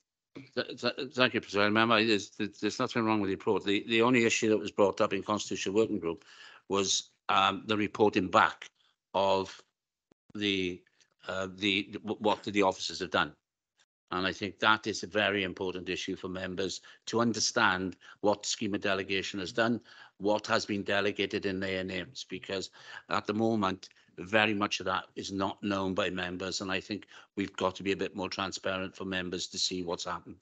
Th- th- Thank you, President. There's, there's nothing wrong with the report. The, the only issue that was brought up in Constitutional Working Group was um, the reporting back of the, uh, the, what the officers have done. And I think that is a very important issue for members to understand what scheme of delegation has done, what has been delegated in their names, because at the moment, very much of that is not known by members. And I think we've got to be a bit more transparent for members to see what's happened.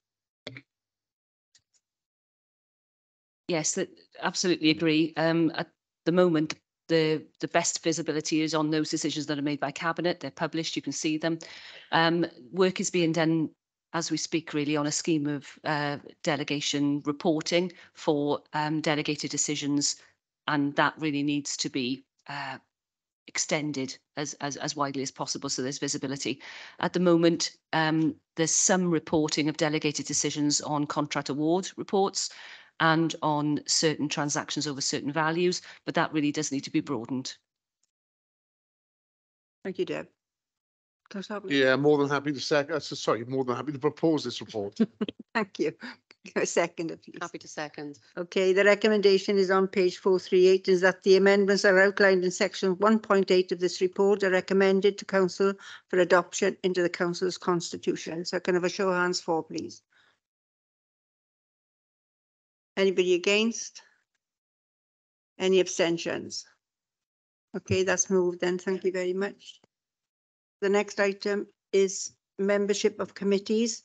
Yes, absolutely agree. Um, at the moment, the the best visibility is on those decisions that are made by cabinet. They're published. You can see them. Um, work is being done as we speak, really, on a scheme of uh, delegation reporting for um, delegated decisions, and that really needs to be uh, extended as, as as widely as possible so there's visibility. At the moment, um, there's some reporting of delegated decisions on contract award reports and on certain transactions over certain values, but that really does need to be broadened. Thank you, Deb. Councillor Hopkins? Yeah, more than happy to sec, uh, sorry, more than happy to propose this report. (laughs) Thank you. A second, please. Happy to second. Okay, the recommendation is on page four three eight is that the amendments are outlined in section one point eight of this report are recommended to council for adoption into the council's constitution. So can I have a show of hands for, please? Anybody against? Any abstentions? Okay, that's moved then. Thank you very much. The next item is membership of committees,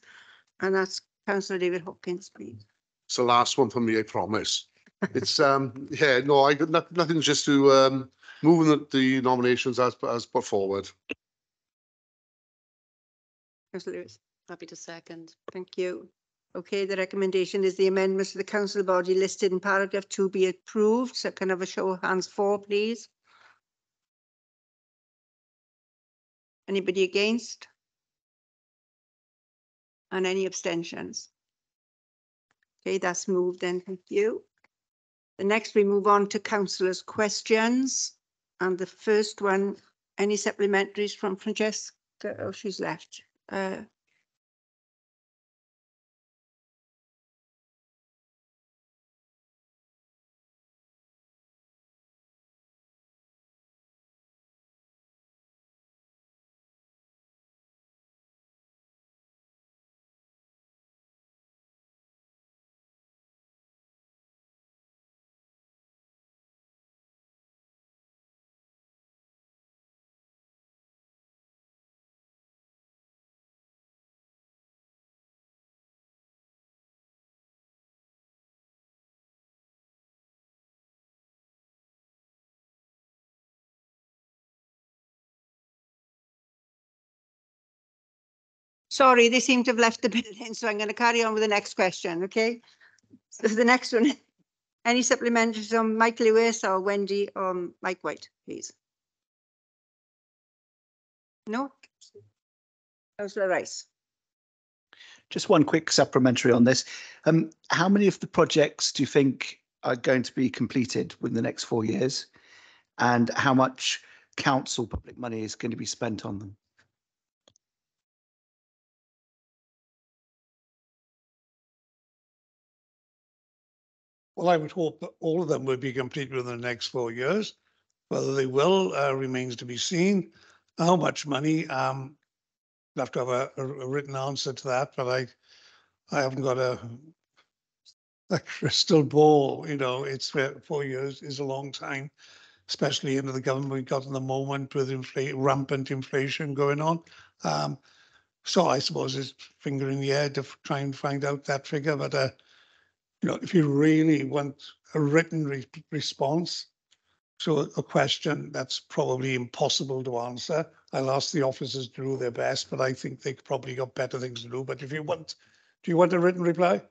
and that's councillor David Hopkins, please. It's the last one for me, I promise. It's, um, yeah, no, I got noth- nothing just to, um, move the, the nominations as, as put forward. Councillor Lewis. Happy to second. Thank you. Okay, the recommendation is the amendments to the council body listed in paragraph two be approved. So can I have a show of hands for, please? Anybody against? And any abstentions? Okay, that's moved then. Thank you. The next, we move on to councillors' questions. And the first one, any supplementaries from Francesca? Oh, she's left. Uh, Sorry, they seem to have left the (laughs) building, so I'm going to carry on with the next question, okay? So the next one, (laughs) any supplementaries from Mike Lewis or Wendy or Mike White, please? No? Councillor Rice. Just one quick supplementary on this. Um, how many of the projects do you think are going to be completed within the next four years? And how much council public money is going to be spent on them? Well, I would hope that all of them would be completed within the next four years. Whether they will uh, remains to be seen. How much money? Um, I'll have to have a, a written answer to that, but I, I haven't got a, a crystal ball, you know, it's four years is a long time, especially under the government we've got in the moment with inflation, rampant inflation going on. Um, so I suppose it's finger in the air to f- try and find out that figure, but uh, you know, if you really want a written re- response to a- a question that's probably impossible to answer, I'll ask the officers to do their best, but I think they probably got better things to do. But if you want, do you want a written reply?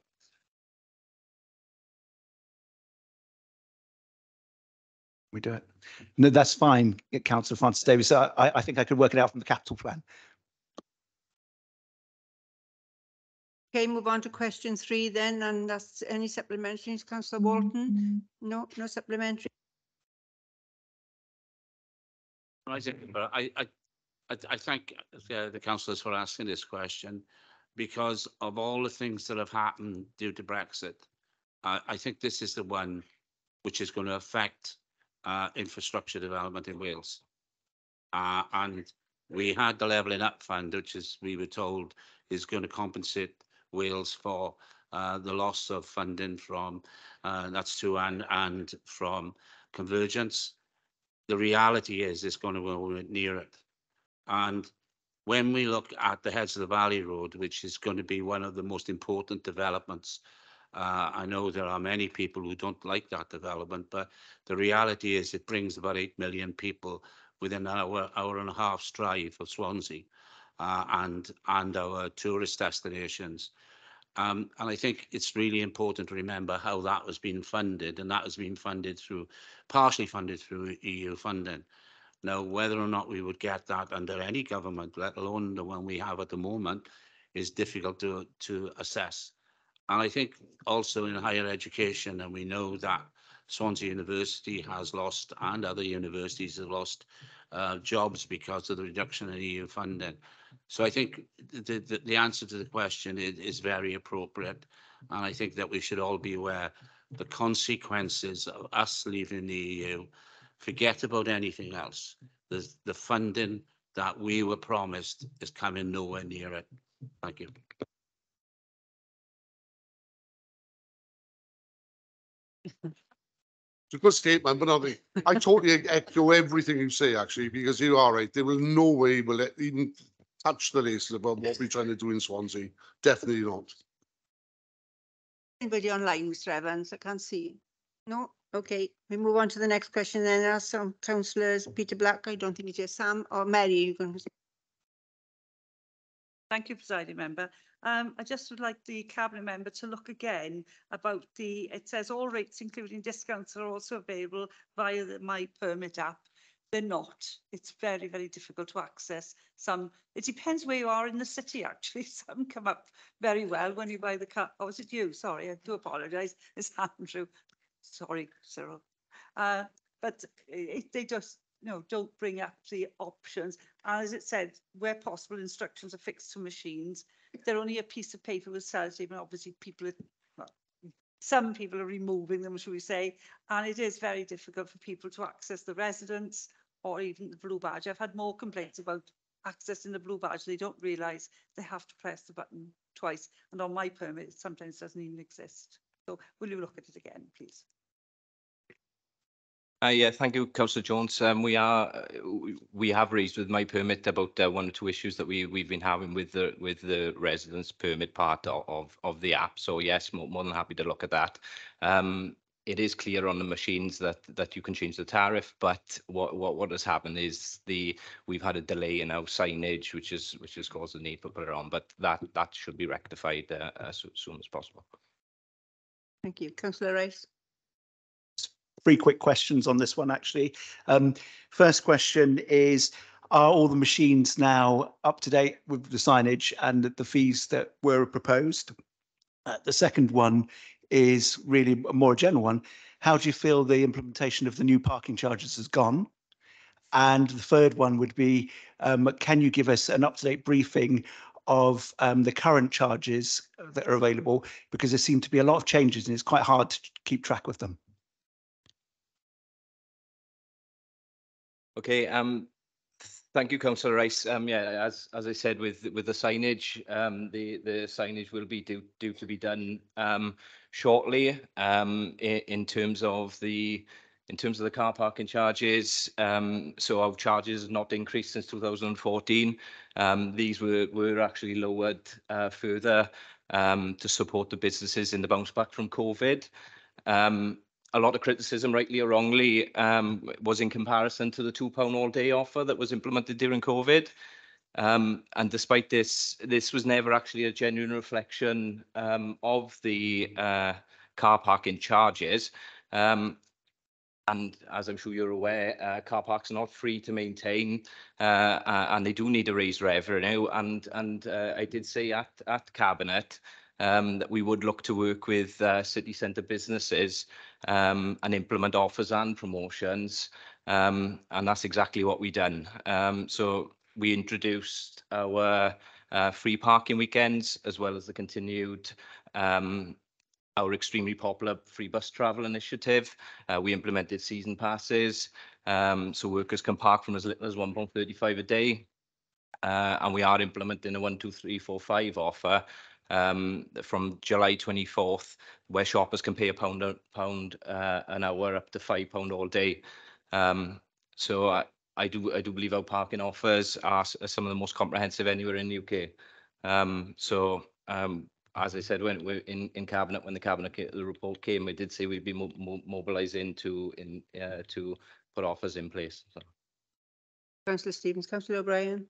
We do it. No, that's fine, Councillor Francis-Davies. I, I I think I could work it out from the capital plan. Okay, move on to question three then, and that's any supplementaries, councillor Walton? No, no supplementary. I think, but I, I, I, I thank the, the councillors for asking this question because of all the things that have happened due to Brexit. I, I think this is the one which is going to affect uh, infrastructure development in Wales. Uh, and we had the levelling up fund, which is, we were told, is going to compensate Wales for uh, the loss of funding from, uh, that's two and, and from convergence the reality is it's going to go near it. And when we look at the Heads of the Valley Road, which is going to be one of the most important developments, uh, I know there are many people who don't like that development, but the reality is it brings about 8 million people within an hour, hour and a half's drive of Swansea and, and our tourist destinations. Um, and I think it's really important to remember how that was being funded, and that has been funded through, partially funded through EU funding. Now, whether or not we would get that under any government, let alone the one we have at the moment, is difficult to, to assess. And I think also in higher education, and we know that Swansea University has lost, and other universities have lost uh, jobs because of the reduction in EU funding. So I think the, the, the answer to the question is, is very appropriate. And I think that we should all be aware the consequences of us leaving the EU. Forget about anything else. The, the funding that we were promised is coming nowhere near it. Thank you. (laughs) It's a good statement, but not, I totally echo everything you say, actually, because you are right. There will no way will it even touch the list about what we're trying to do in Swansea. Definitely not. Anybody online, Mr Evans? I can't see. No, okay, we move on to the next question then. There are some councillors, Peter Black, I don't think it's just Sam, or Mary, you can. Thank you, presiding member. Um, I just would like the cabinet member to look again about the, it says all rates including discounts are also available via the My Permit app. They're not. It's very, very difficult to access. Some, it depends where you are in the city, actually. (laughs) Some come up very well when you buy the car. Oh, is it you? Sorry, I do apologise. (laughs) It's Andrew. Sorry, Cyril. Uh, but it, they just, know, don't bring up the options. As it said, where possible, instructions are fixed to machines. They're only a piece of paper with sellotape, and obviously people are, well, some people are removing them, shall we say, and it is very difficult for people to access the residents or even the blue badge. I've had more complaints about accessing the blue badge. They don't realise they have to press the button twice, and on my permit, it sometimes doesn't even exist. So will you look at it again, please? Uh, yeah, thank you, Councillor Jones. Um, we are, uh, we have raised with my permit about uh, one or two issues that we, we've been having with the, with the residence permit part of, of, the app. So yes, more, more than happy to look at that. Um, it is clear on the machines that that you can change the tariff, but what what what has happened is the we've had a delay in our signage, which is which has caused the need for put it on, but that that should be rectified uh, as soon as possible. Thank you. Councillor Rice. Three quick questions on this one, actually. Um, first question is, are all the machines now up to date with the signage and the fees that were proposed? Uh, the second one is really a more general one. How do you feel the implementation of the new parking charges has gone? And the third one would be, um, can you give us an up-to-date briefing of um, the current charges that are available? Because there seem to be a lot of changes and it's quite hard to keep track with them. Okay, um, thank you, Councillor Rice. Um, yeah, as as I said, with with the signage, um, the the signage will be due due to be done um, shortly. Um, in, in terms of the in terms of the car parking charges, um, so our charges have not increased since 2014. Um, these were were actually lowered uh, further um, to support the businesses in the bounce back from COVID. Um, a lot of criticism, rightly or wrongly, um, was in comparison to the £2 all day offer that was implemented during COVID. Um, and despite this, this was never actually a genuine reflection um, of the uh, car parking charges. Um, and as I'm sure you're aware, uh, car parks are not free to maintain, uh, uh, and they do need to raise revenue. And and uh, I did say at at cabinet um, that we would look to work with uh, city centre businesses um, and implement offers and promotions. Um, and that's exactly what we've done. Um, so we introduced our uh, free parking weekends as well as the continued um, our extremely popular free bus travel initiative. Uh, we implemented season passes, um, so workers can park from as little as £1.35 a day. Uh, and we are implementing a one, two, three, four, five offer um, from July 24th, where shoppers can pay a pound a pound uh, an hour up to five pound all day. Um, so I, I do I do believe our parking offers are, are some of the most comprehensive anywhere in the UK. Um, so um, as I said, when we in in cabinet when the cabinet the report came, we did say we'd be mo- mo- mobilising to in uh, to put offers in place. So. Councillor Stevens, Councillor O'Brien.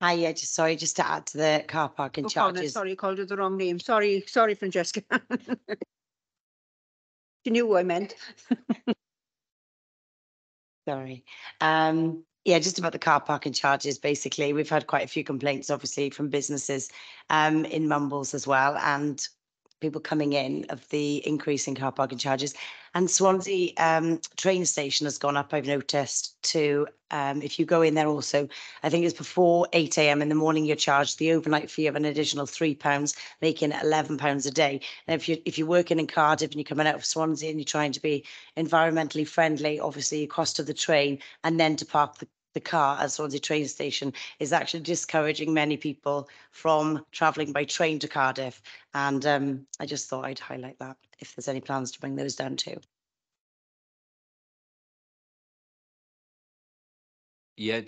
Hi, yeah, just sorry, just to add to the car parking O'Connor, charges. sorry, I called you the wrong name. Sorry, sorry, Francesca. (laughs) She knew what I meant. (laughs) Sorry. Um, yeah, just about the car parking charges, basically, we've had quite a few complaints, obviously, from businesses um, in Mumbles as well, and people coming in of the increase in car parking charges. And Swansea um, train station has gone up, I've noticed, to, um, if you go in there also, I think it's before eight AM in the morning, you're charged the overnight fee of an additional three pounds, making it eleven pounds a day. And if you, if you're working in Cardiff and you're coming out of Swansea and you're trying to be environmentally friendly, obviously your cost of the train and then to park the the car at Swansea train station is actually discouraging many people from travelling by train to Cardiff. And um, I just thought I'd highlight that if there's any plans to bring those down too. Yeah,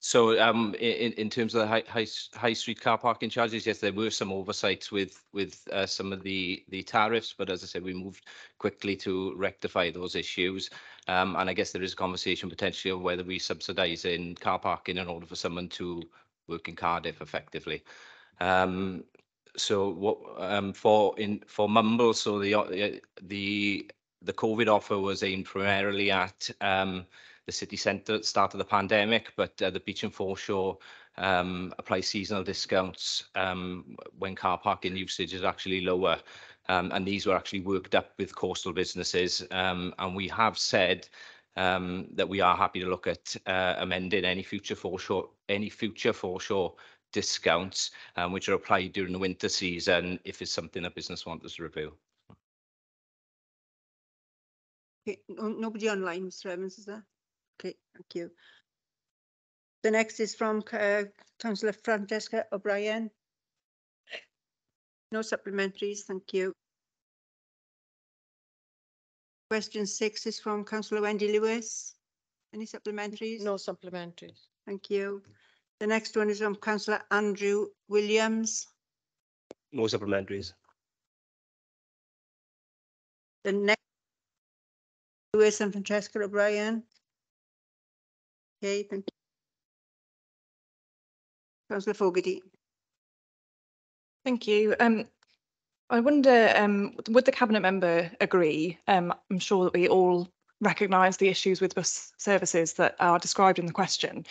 so um, in, in terms of the high, high, high street car parking charges, yes, there were some oversights with, with uh, some of the, the tariffs, but as I said, we moved quickly to rectify those issues. Um, and I guess there is a conversation potentially of whether we subsidise in car parking in order for someone to work in Cardiff effectively. Um, so what um, for in for Mumble, so the uh, the the COVID offer was aimed primarily at um, the city centre at the start of the pandemic, but uh, the beach and foreshore um, apply seasonal discounts um, when car parking usage is actually lower. Um, and these were actually worked up with coastal businesses. Um, and we have said um, that we are happy to look at uh, amending any future foreshore, any future foreshore discounts, um, which are applied during the winter season if it's something a business wants to review. Okay, no- nobody online, Mr Evans, is there? Okay, thank you. The next is from uh, councillor Francesca O'Brien. No supplementaries, thank you. Question six is from councillor Wendy Lewis. Any supplementaries? No supplementaries. Thank you. The next one is from councillor Andrew Williams. No supplementaries. The next. Lewis and Francesca O'Brien. Okay, thank you. Councillor Fogarty. Thank you. Um, I wonder, um, would the cabinet member agree? Um, I'm sure that we all recognise the issues with bus services that are described in the question.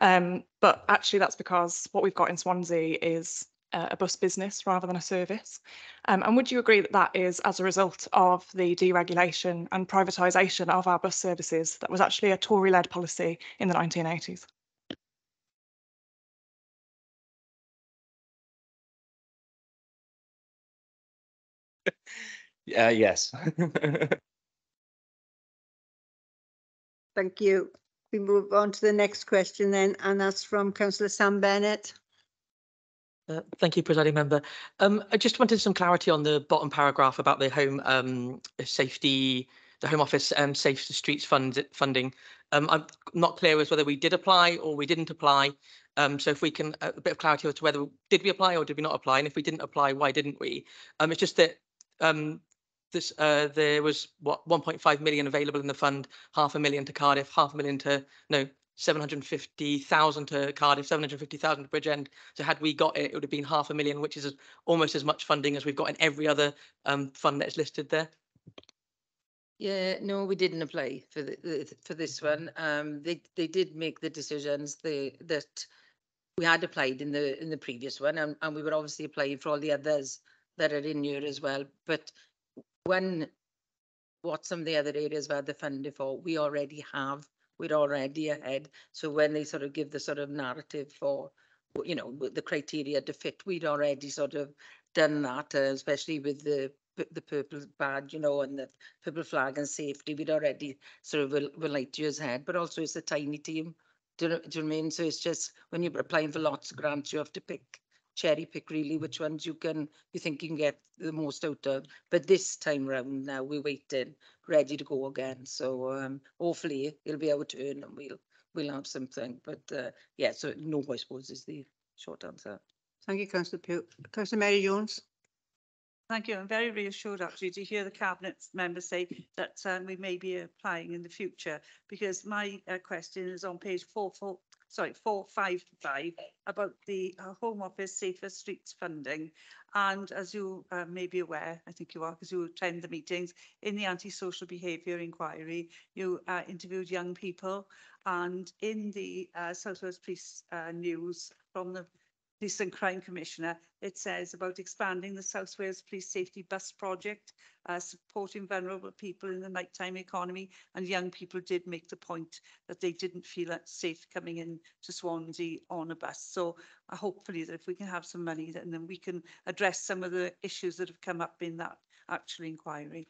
Um, but actually that's because what we've got in Swansea is a bus business rather than a service. Um, and would you agree that that is as a result of the deregulation and privatisation of our bus services that was actually a Tory-led policy in the 1980s? (laughs) Uh, yes. (laughs) Thank you. We move on to the next question then, and that's from councillor Sam Bennett. Uh, Thank you, presiding member. Um, I just wanted some clarity on the bottom paragraph about the home um, safety, the Home Office um, Safe Streets fund funding. Um, I'm not clear as whether we did apply or we didn't apply. Um, so if we can a bit of clarity as to whether did we apply or did we not apply, and if we didn't apply, why didn't we? Um, it's just that this uh, there was what 1.5 million available in the fund, half a million to Cardiff, half a million to no 750,000 to Cardiff, 750,000 to Bridgend. So had we got it, it would have been half a million, which is almost as much funding as we've got in every other um, fund that is listed there. Yeah, no, we didn't apply for the, the for this one. Um, they they did make the decisions they that we had applied in the in the previous one, and, and we were obviously applying for all the others that are in here as well. But when what some of the other areas where the funding for, we already have, we're already ahead. So when they sort of give the sort of narrative for, you know, the criteria to fit, we'd already sort of done that, uh, especially with the the purple badge, you know, and the purple flag and safety. We'd already sort of were, were light years ahead, but also it's a tiny team. Do you, do you mean? So it's just when you're applying for lots of grants, you have to pick cherry pick really which ones you can you think you can get the most out of. But this time round now we're waiting, ready to go again. So um hopefully it'll be our turn and we'll we'll have something. But uh, yeah, so no, I suppose is the short answer. Thank you, councillor Pugh. Councillor Mary Jones. Thank you. I'm very reassured actually to hear the cabinet member say that um, we may be applying in the future because my uh, question is on page four, four, sorry, four, five, five about the uh, Home Office Safer Streets funding. And as you uh, may be aware, I think you are because you attend the meetings, in the antisocial behaviour inquiry, you uh, interviewed young people and in the uh, South Wales Police uh, news from the Police and Crime Commissioner, it says about expanding the South Wales Police Safety Bus Project, uh, supporting vulnerable people in the nighttime economy, and young people did make the point that they didn't feel safe coming in to Swansea on a bus. So uh, hopefully that if we can have some money, then, then we can address some of the issues that have come up in that actual inquiry.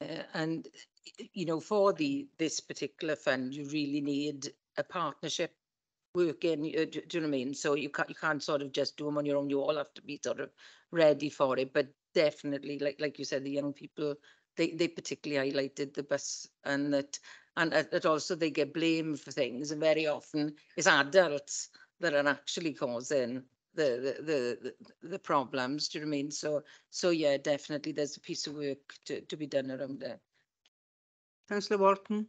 Uh, and you know, for the this particular fund, you really need a partnership working. uh, Do, do you know what I mean? So you can't you can't sort of just do them on your own. You all have to be sort of ready for it. But definitely, like like you said, the young people they they particularly highlighted the bus and that and that also they get blamed for things and very often it's adults that are actually causing the the the the, problems. Do you know what I mean? So so yeah, definitely there's a piece of work to to be done around there. Councillor Walton.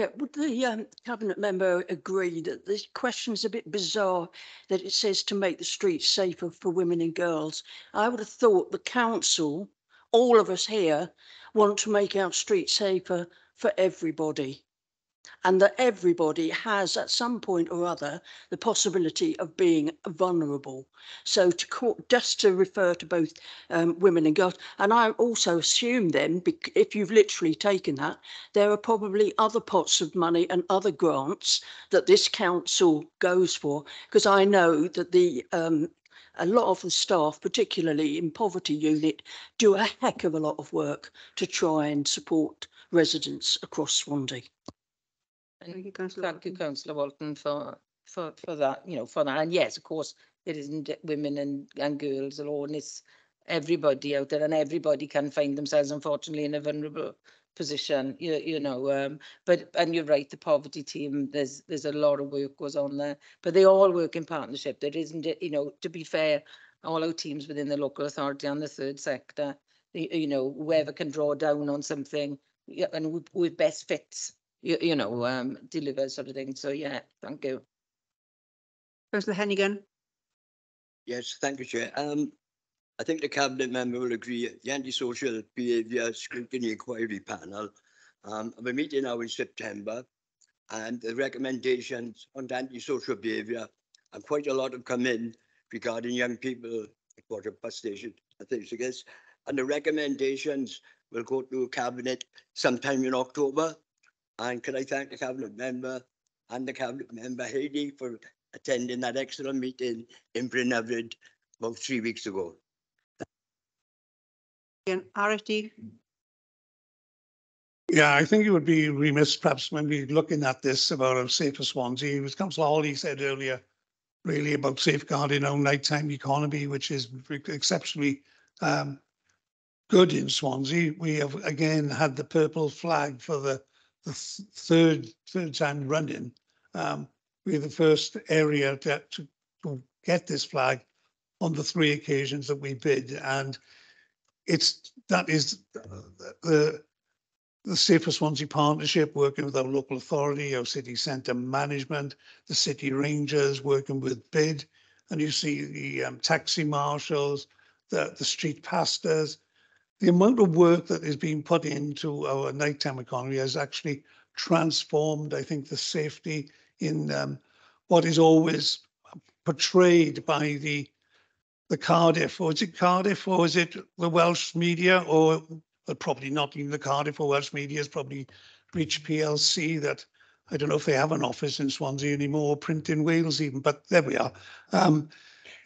Yeah, would the um, cabinet member agree that this question's a bit bizarre that it says to make the streets safer for women and girls? I would have thought the council, all of us here, want to make our streets safer for everybody. And that everybody has at some point or other the possibility of being vulnerable. So to just to refer to both um, women and girls, and I also assume then, if you've literally taken that, there are probably other pots of money and other grants that this council goes for, because I know that the um, a lot of the staff, particularly in poverty unit, do a heck of a lot of work to try and support residents across Swansea. Thank you, Councillor. Thank you, Councillor Walton, for for for that. You know, for that. And yes, of course, it isn't women and and girls alone. It's everybody out there, and everybody can find themselves, unfortunately, in a vulnerable position. You you know, um, but and you're right. The poverty team, there's there's a lot of work goes on there, but they all work in partnership. There isn't, you know, to be fair. all our teams within the local authority and the third sector, you know, whoever can draw down on something, yeah, and who, who best fits, you, you know, um, deliver sort of thing. So yeah, thank you. Councillor Hennigan. Yes, thank you, Chair. Um, I think the cabinet member will agree, the antisocial behaviour scrutiny inquiry panel. Um, have a meeting now in September and the recommendations on the antisocial behaviour and quite a lot have come in regarding young people at Water Bus Station, I think it is. And the recommendations will go to cabinet sometime in October. And can I thank the cabinet member and the cabinet member Hayley for attending that excellent meeting in Bryn Hyfryd about three weeks ago. Again, RFD. Yeah, I think it would be remiss perhaps when we're looking at this about a safer Swansea. It was Councillor Hawley said earlier, really about safeguarding our nighttime economy, which is exceptionally um, good in Swansea. We have again had the purple flag for the, the third third time running. Um, we're the first area to, to, to get this flag on the three occasions that we bid, and it's that is the the Safer Swansea Partnership, working with our local authority, our city centre management, the city rangers, working with BID, and you see the um, taxi marshals, the, the street pastors. The amount of work that is being put into our nighttime economy has actually transformed, I think, the safety in um, what is always portrayed by the the Cardiff, or is it Cardiff, or is it the Welsh media, or but probably not even the Cardiff or Welsh media has probably reached PLC that I don't know if they have an office in Swansea anymore, print in Wales even, but there we are. Um,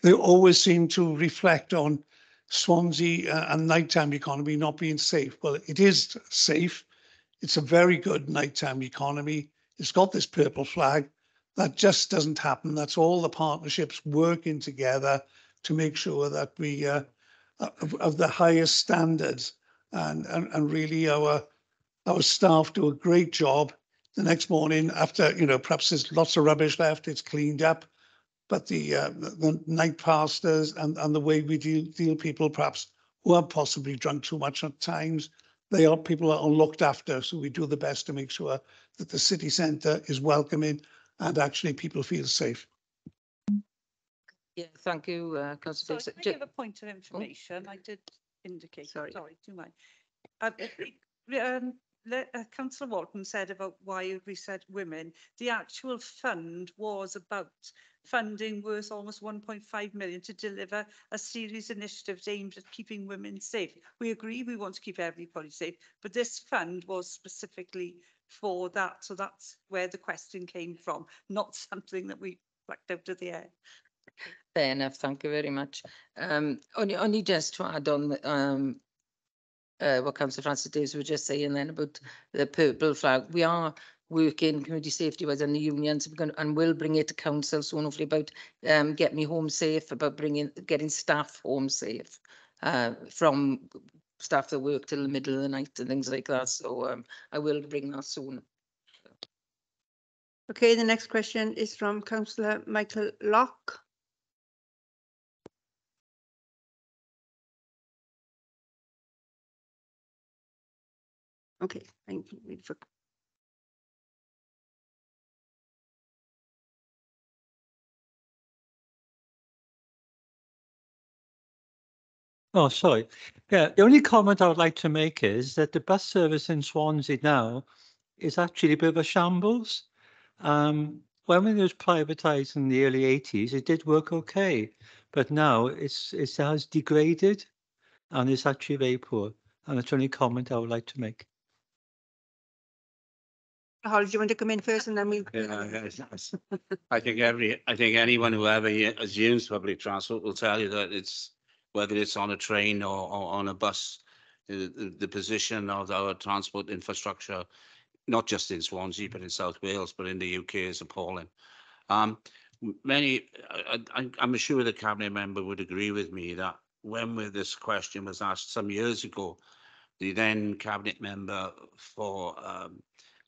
they always seem to reflect on Swansea uh, and nighttime economy not being safe. Well, it is safe. It's a very good nighttime economy. It's got this purple flag. That just doesn't happen. That's all the partnerships working together to make sure that we uh, of, of the highest standards and, and, and really our our staff do a great job. The next morning, after you know, perhaps there's lots of rubbish left, it's cleaned up. But the uh, the, the night pastors and, and the way we deal deal people perhaps who are possibly drunk too much at times, they are people that are looked after. So we do the best to make sure that the city centre is welcoming and actually people feel safe. Yeah, thank you, uh, councillor. So Can I give a point of information? I did indicate, Sorry. sorry, do you mind? Uh, it- it- um, uh, councillor Walton said about why we said women. The actual fund was about funding worth almost one point five million to deliver a series of initiatives aimed at keeping women safe. We agree we want to keep everybody safe, but this fund was specifically for that. So that's where the question came from, not (laughs) something that we plucked out of the air. Fair enough, thank you very much. Um, only, only just to add on, um, uh, what Councillor Francis Davies was just saying then about the purple flag. We are working community safety wise in the unions we're gonna- and will bring it to council soon, hopefully about um, get me home safe, about bringing, getting staff home safe. Uh, from staff that work till the middle of the night and things like that. So um, I will bring that soon. Okay, the next question is from councillor Michael Locke. Okay, thank you. Oh, sorry. Yeah, the only comment I would like to make is that the bus service in Swansea now is actually a bit of a shambles. Um, when it was privatised in the early eighties, it did work okay, but now it's it has degraded, and it's actually very poor. And that's the only comment I would like to make. Hal, do you want to come in first and then we? Yeah, yes, yes. I think every, I think anyone who ever u- has used public transport will tell you that it's, whether it's on a train or, or on a bus, the, the- position of our transport infrastructure, not just in Swansea, but in South Wales, but in the UK is appalling. Um, many, I, I'm sure the cabinet member would agree with me that when this question was asked some years ago, the then cabinet member for um,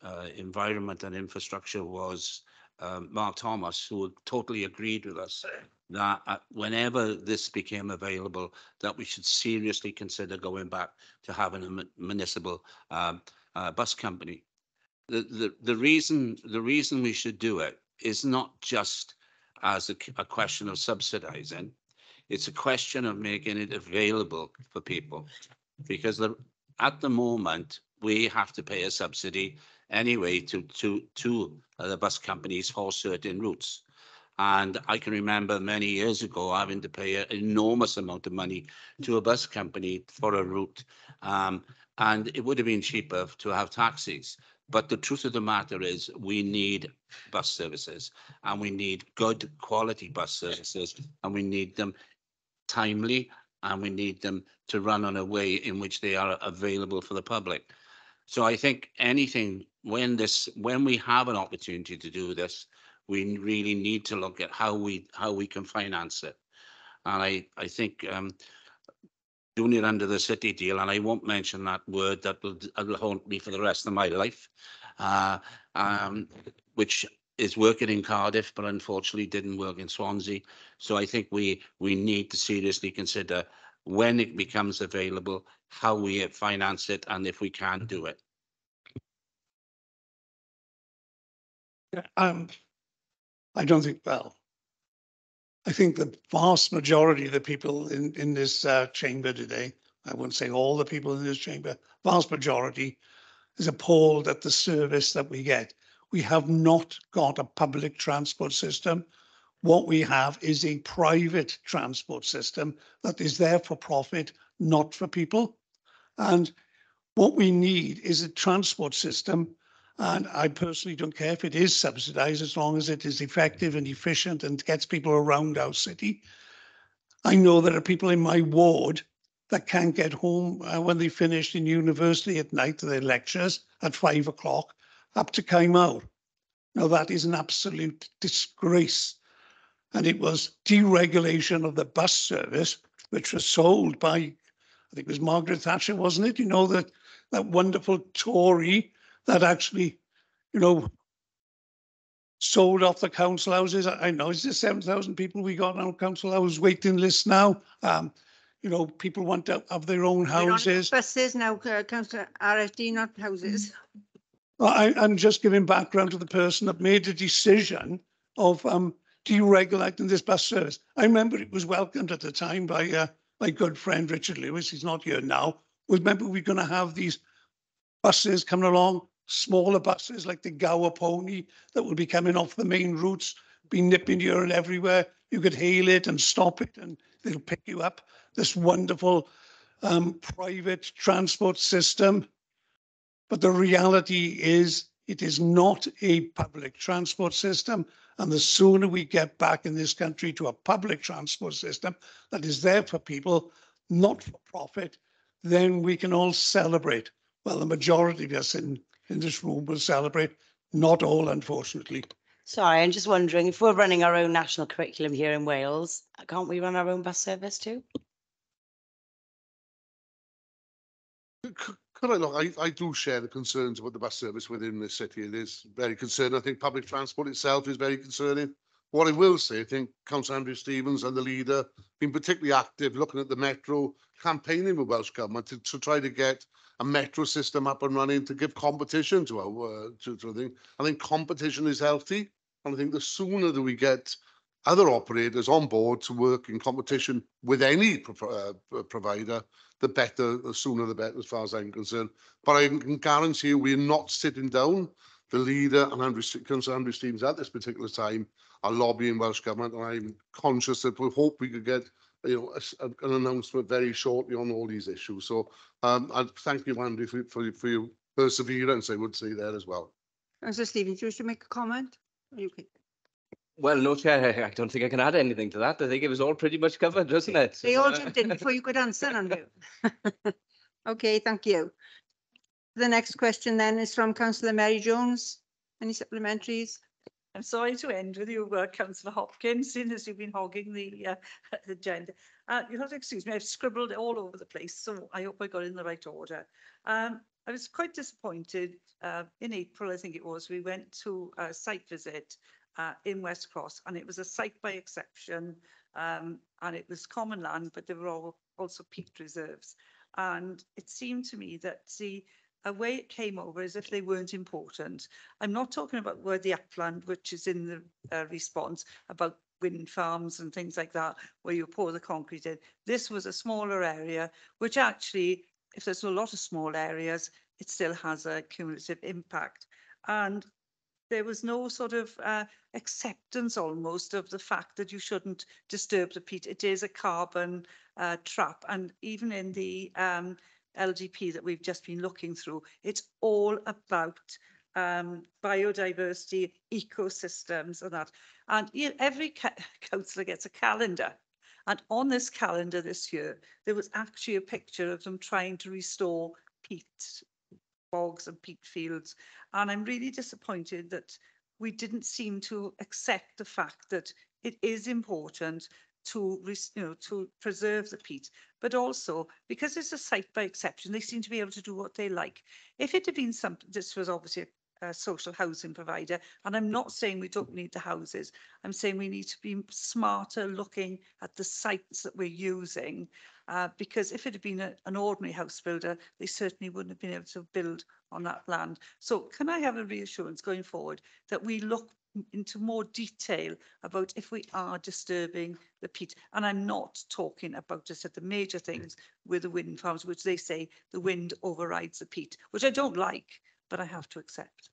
uh, environment and infrastructure was um, Mark Thomas, who totally agreed with us that uh, whenever this became available, that we should seriously consider going back to having a municipal um, uh, bus company. The, the, the reason, the reason we should do it is not just as a question of subsidizing. It's a question of making it available for people. Because the, at the moment, we have to pay a subsidy anyway to, to, to the bus companies for certain routes. And I can remember many years ago having to pay an enormous amount of money to a bus company for a route. Um, and it would have been cheaper to have taxis. But the truth of the matter is, we need bus services and we need good quality bus services and we need them timely and we need them to run on a way in which they are available for the public. So I think anything, when this, when we have an opportunity to do this, we really need to look at how we, how we can finance it. And I, I think um, doing it under the city deal, and I won't mention that word that will, will haunt me for the rest of my life, uh, um, which is working in Cardiff, but unfortunately didn't work in Swansea. So I think we, we need to seriously consider when it becomes available, how we finance it, and if we can do it. Um, I don't think, well, I think the vast majority of the people in, in this uh, chamber today, I wouldn't say all the people in this chamber, vast majority is appalled at the service that we get. We have not got a public transport system. What we have is a private transport system that is there for profit, not for people. And what we need is a transport system. And I personally don't care if it is subsidized as long as it is effective and efficient and gets people around our city. I know there are people in my ward that can't get home uh, when they finished in university at night their lectures at five o'clock up to Caimau. Now that is an absolute disgrace. And it was deregulation of the bus service, which was sold by, I think it was Margaret Thatcher, wasn't it? You know, that, that wonderful Tory that actually, you know, sold off the council houses. I I know it's just seven thousand people we got on council house waiting list now. Um, you know, people want to have their own We're on houses. Buses now, uh, councillor RFD, not houses. Well, I, I'm just giving background to the person that made the decision of um, deregulating this bus service. I remember it was welcomed at the time by uh, my good friend Richard Lewis. He's not here now. Remember, we're going to have these buses coming along, smaller buses like the Gower Pony that will be coming off the main routes, be nipping here and everywhere. You could hail it and stop it, and they'll pick you up. This wonderful um, private transport system. But the reality is, it is not a public transport system. And the sooner we get back in this country to a public transport system that is there for people, not for profit, then we can all celebrate. Well, the majority of us in, in this room will celebrate, not all, unfortunately. Sorry, I'm just wondering if we're running our own national curriculum here in Wales, can't we run our own bus service too? Could I look, I, I do share the concerns about the bus service within the city. It is very concerning. I think public transport itself is very concerning. What I will say, I think Councillor Andrew Stevens and the leader have been particularly active looking at the metro, campaigning with Welsh Government to, to try to get a metro system up and running to give competition to our, uh, to, to thing. I think competition is healthy. And I think the sooner that we get other operators on board to work in competition with any pro- uh, provider, the better, the sooner the better, as far as I'm concerned. But I can guarantee you, we're not sitting down. The leader and Andrew, Councillor Andrew Stevens at this particular time are lobbying Welsh Government, and I'm conscious that we hope we could get you know, a s- a- an announcement very shortly on all these issues. So um, I thank you, Andy, for, for, for your perseverance, I would say there as well. Councillor Stevens, do you wish to make a comment? You can. Well, no, Chair, I don't think I can add anything to that. I think it was all pretty much covered, wasn't it? They all jumped in before you could answer, Andrew. (laughs) Okay, thank you. The next question then is from councillor Mary Jones. Any supplementaries? I'm sorry to end with you, uh, councillor Hopkins, seeing as you've been hogging the uh, (laughs) agenda. Uh, you'll have to excuse me, I've scribbled all over the place, so I hope I got in the right order. Um, I was quite disappointed, uh, in April, I think it was, we went to a site visit uh, in West Cross, and it was a site by exception, um, and it was common land, but there were all, also peat reserves. And it seemed to me that the a way it came over as if they weren't important. I'm not talking about where the upland, which is in the uh, response about wind farms and things like that, where you pour the concrete in. This was a smaller area, which actually, if there's a lot of small areas, it still has a cumulative impact. And there was no sort of uh, acceptance almost of the fact that you shouldn't disturb the peat. It is a carbon uh, trap. And even in the um, LDP that we've just been looking through, it's all about um, biodiversity, ecosystems and that. And you know, every (laughs) councillor gets a calendar. And on this calendar this year, there was actually a picture of them trying to restore peat bogs and peat fields. And I'm really disappointed that we didn't seem to accept the fact that it is important to, you know, to preserve the peat, but also because it's a site by exception, they seem to be able to do what they like. If it had been some, this was obviously a, a social housing provider, and I'm not saying we don't need the houses, I'm saying we need to be smarter looking at the sites that we're using, uh, because if it had been a, an ordinary house builder, they certainly wouldn't have been able to build on that land. So can I have a reassurance going forward that we look into more detail about if we are disturbing the peat. And I'm not talking about just at the major mm. things with the wind farms, which they say the wind overrides the peat, which I don't like, but I have to accept.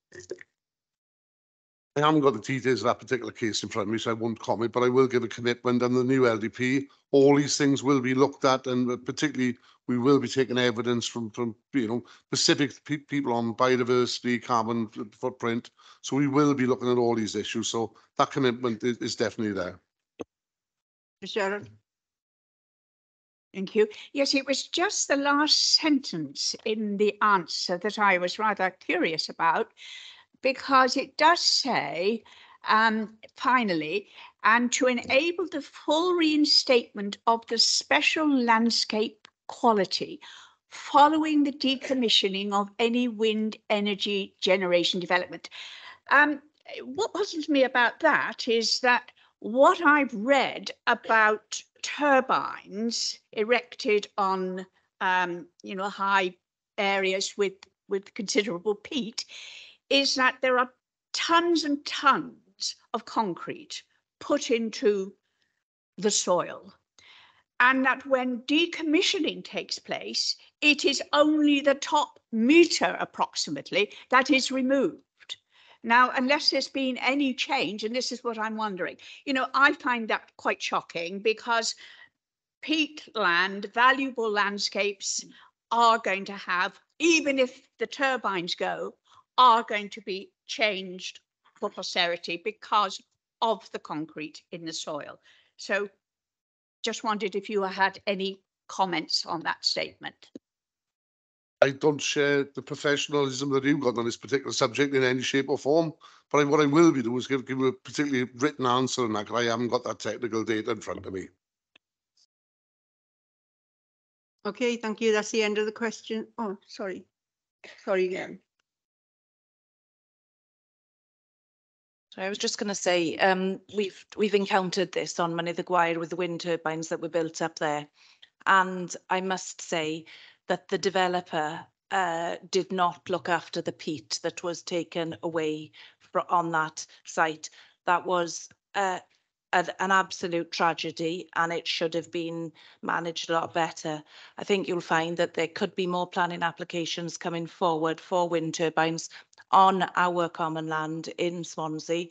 I haven't got the details of that particular case in front of me, so I won't comment, but I will give a commitment on the new LDP. All these things will be looked at and particularly we will be taking evidence from, from you know, specific pe people on biodiversity, carbon footprint. So we will be looking at all these issues. So that commitment is, is definitely there. Sharon? Thank you. Yes, it was just the last sentence in the answer that I was rather curious about because it does say, um, finally, and to enable the full reinstatement of the special landscape quality following the decommissioning of any wind energy generation development. Um, what puzzles me about that is that what I've read about turbines erected on, um, you know, high areas with with considerable peat is that there are tons and tons of concrete put into the soil. And that when decommissioning takes place, it is only the top meter approximately that is removed. Now, unless there's been any change, and this is what I'm wondering, you know, I find that quite shocking because peat land, valuable landscapes are going to have, even if the turbines go, are going to be changed for posterity because of the concrete in the soil. So just wondered if you had any comments on that statement. I don't share the professionalism that you've got on this particular subject in any shape or form. But what I will be doing is give, give you a particularly written answer on that, because I haven't got that technical data in front of me. Okay, thank you. That's the end of the question. Oh, sorry. Sorry again. I was just going to say, um, we've we've encountered this on Mynydd y Gwair with the wind turbines that were built up there, and I must say that the developer uh, did not look after the peat that was taken away on that site. That was uh, an absolute tragedy, and it should have been managed a lot better. I think you'll find that there could be more planning applications coming forward for wind turbines on our common land in Swansea.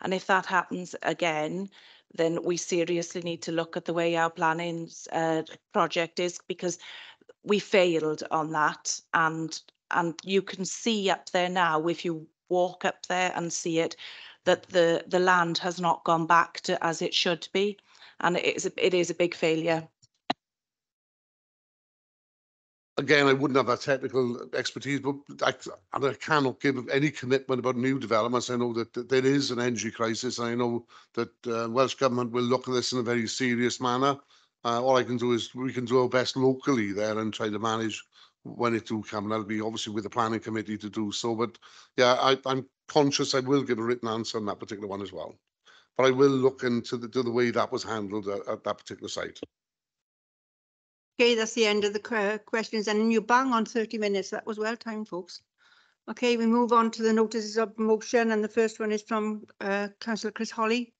And if that happens again, then we seriously need to look at the way our planning uh, project is because we failed on that. And and you can see up there now, if you walk up there and see it, that the the land has not gone back to as it should be, and it is a, it is a big failure again, I wouldn't have that technical expertise, but I, and I cannot give any commitment about new developments. I know that, that there is an energy crisis. I know that uh, Welsh Government will look at this in a very serious manner. Uh, all I can do is we can do our best locally there and try to manage when it do come. And that'll be obviously with the planning committee to do so. But yeah, I, I'm conscious I will give a written answer on that particular one as well. But I will look into the, the way that was handled at, at that particular site. Okay, that's the end of the questions and you bang on thirty minutes. That was well timed, folks. Okay, we move on to the notices of motion and the first one is from uh councillor Chris Holley.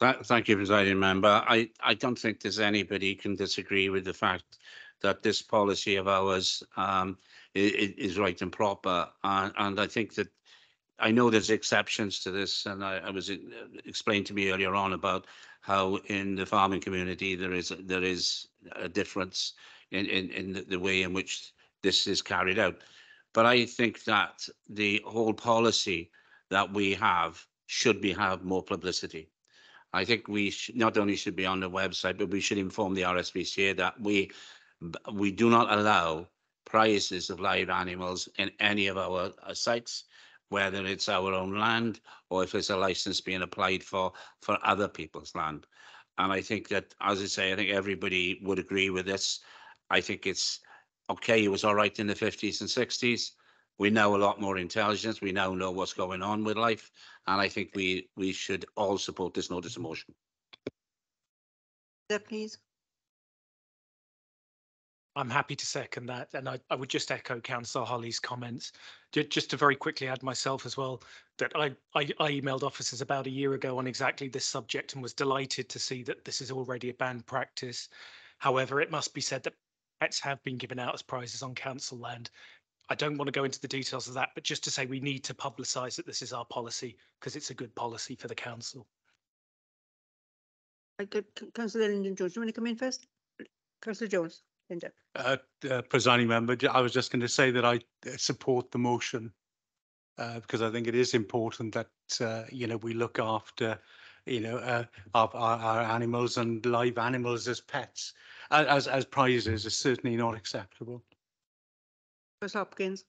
Tha- Thank you, presiding member. I, I don't think there's anybody can disagree with the fact that this policy of ours um, i- i- is right and proper. And I think that, I know there's exceptions to this, and I, I was uh, explained to me earlier on about how in the farming community, there is, there is a difference in, in, in the- way in which this is carried out. But I think that the whole policy that we have should be, have more publicity. I think we not only should be on the website, but we should inform the RSPCA that we, we do not allow prices of live animals in any of our uh, sites, whether it's our own land or if it's a license being applied for, for other people's land. And I think that, as I say, I think everybody would agree with this. I think it's, okay, it was all right in the fifties and sixties. We know a lot more intelligence. We now know what's going on with life. And I think we, we should all support this notice of motion. Please. I'm happy to second that, and I, I would just echo Councillor Holley's comments. Just to very quickly add myself as well, that I, I, I emailed officers about a year ago on exactly this subject and was delighted to see that this is already a banned practice. However, it must be said that pets have been given out as prizes on council land. I don't want to go into the details of that, but just to say we need to publicise that this is our policy because it's a good policy for the council. Uh, Councillor Lyndon Jones, do you want to come in first? Councillor Jones, Linda. Uh, uh, presiding member, I was just going to say that I uh, support the motion uh, because I think it is important that, uh, you know, we look after, you know, uh, our, our, our animals and live animals as pets. As, as prizes is certainly not acceptable. Chris Hopkins.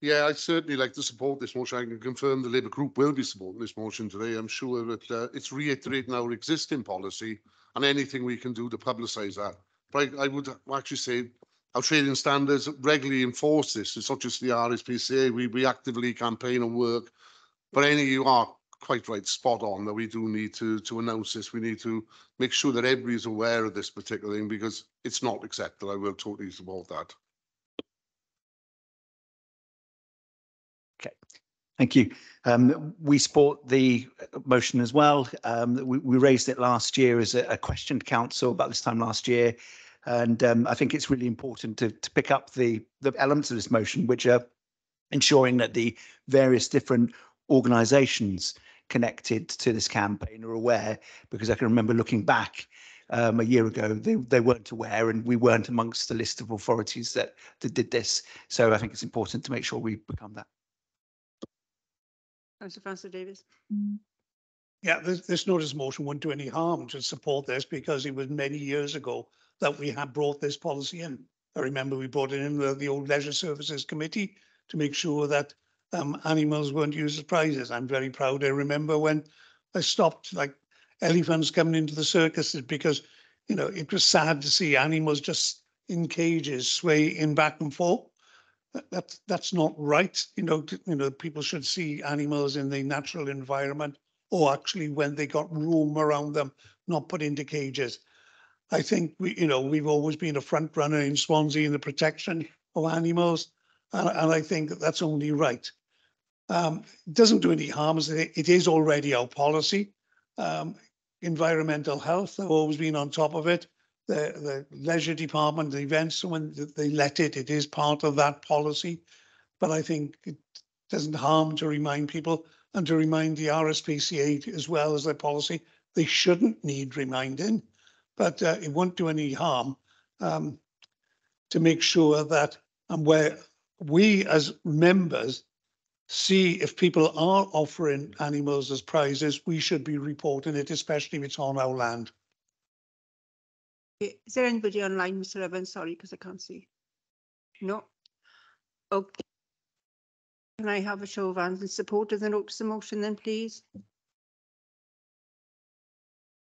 Yeah, I'd certainly like to support this motion. I can confirm the Labour Group will be supporting this motion today. I'm sure that uh, it's reiterating our existing policy and anything we can do to publicise that. But I, I would actually say our trading standards regularly enforce this. It's not just the RSPCA. We, we actively campaign and work. But any, you are quite right, spot on, that we do need to, to announce this. We need to make sure that everybody's aware of this particular thing because it's not acceptable. I will totally support that. Thank you. Um, we support the motion as well. Um, we, we raised it last year as a, a question to council about this time last year. And um, I think it's really important to, to pick up the, the elements of this motion, which are ensuring that the various different organisations connected to this campaign are aware, because I can remember looking back um, a year ago, they, they weren't aware and we weren't amongst the list of authorities that, that did this. So I think it's important to make sure we become that. Councillor Francis-Davies. Yeah, this, this notice motion wouldn't do any harm to support this because it was many years ago that we had brought this policy in. I remember we brought it in the, the old Leisure Services Committee to make sure that um, animals weren't used as prizes. I'm very proud. I remember when I stopped like elephants coming into the circuses because, you know, it was sad to see animals just in cages swaying back and forth. That- That's, that's not right. You know, t- you know, people should see animals in the natural environment or actually when they got room around them, not put into cages. I think we, you know, we've always been a front runner in Swansea in the protection of animals. And, and I think that that's only right. Um, it doesn't do any harm. It is already our policy. Um, environmental health, they've always been on top of it. The, the leisure department, the events, when they let it, it is part of that policy. But I think it doesn't harm to remind people and to remind the RSPCA as well as their policy, they shouldn't need reminding. But uh, it won't do any harm um, to make sure that and where we as members see if people are offering animals as prizes, we should be reporting it, especially if it's on our land. Is there anybody online, Mr Evans? Sorry, because I can't see. No. Okay. Can I have a show of hands in support of the notice of motion then, please?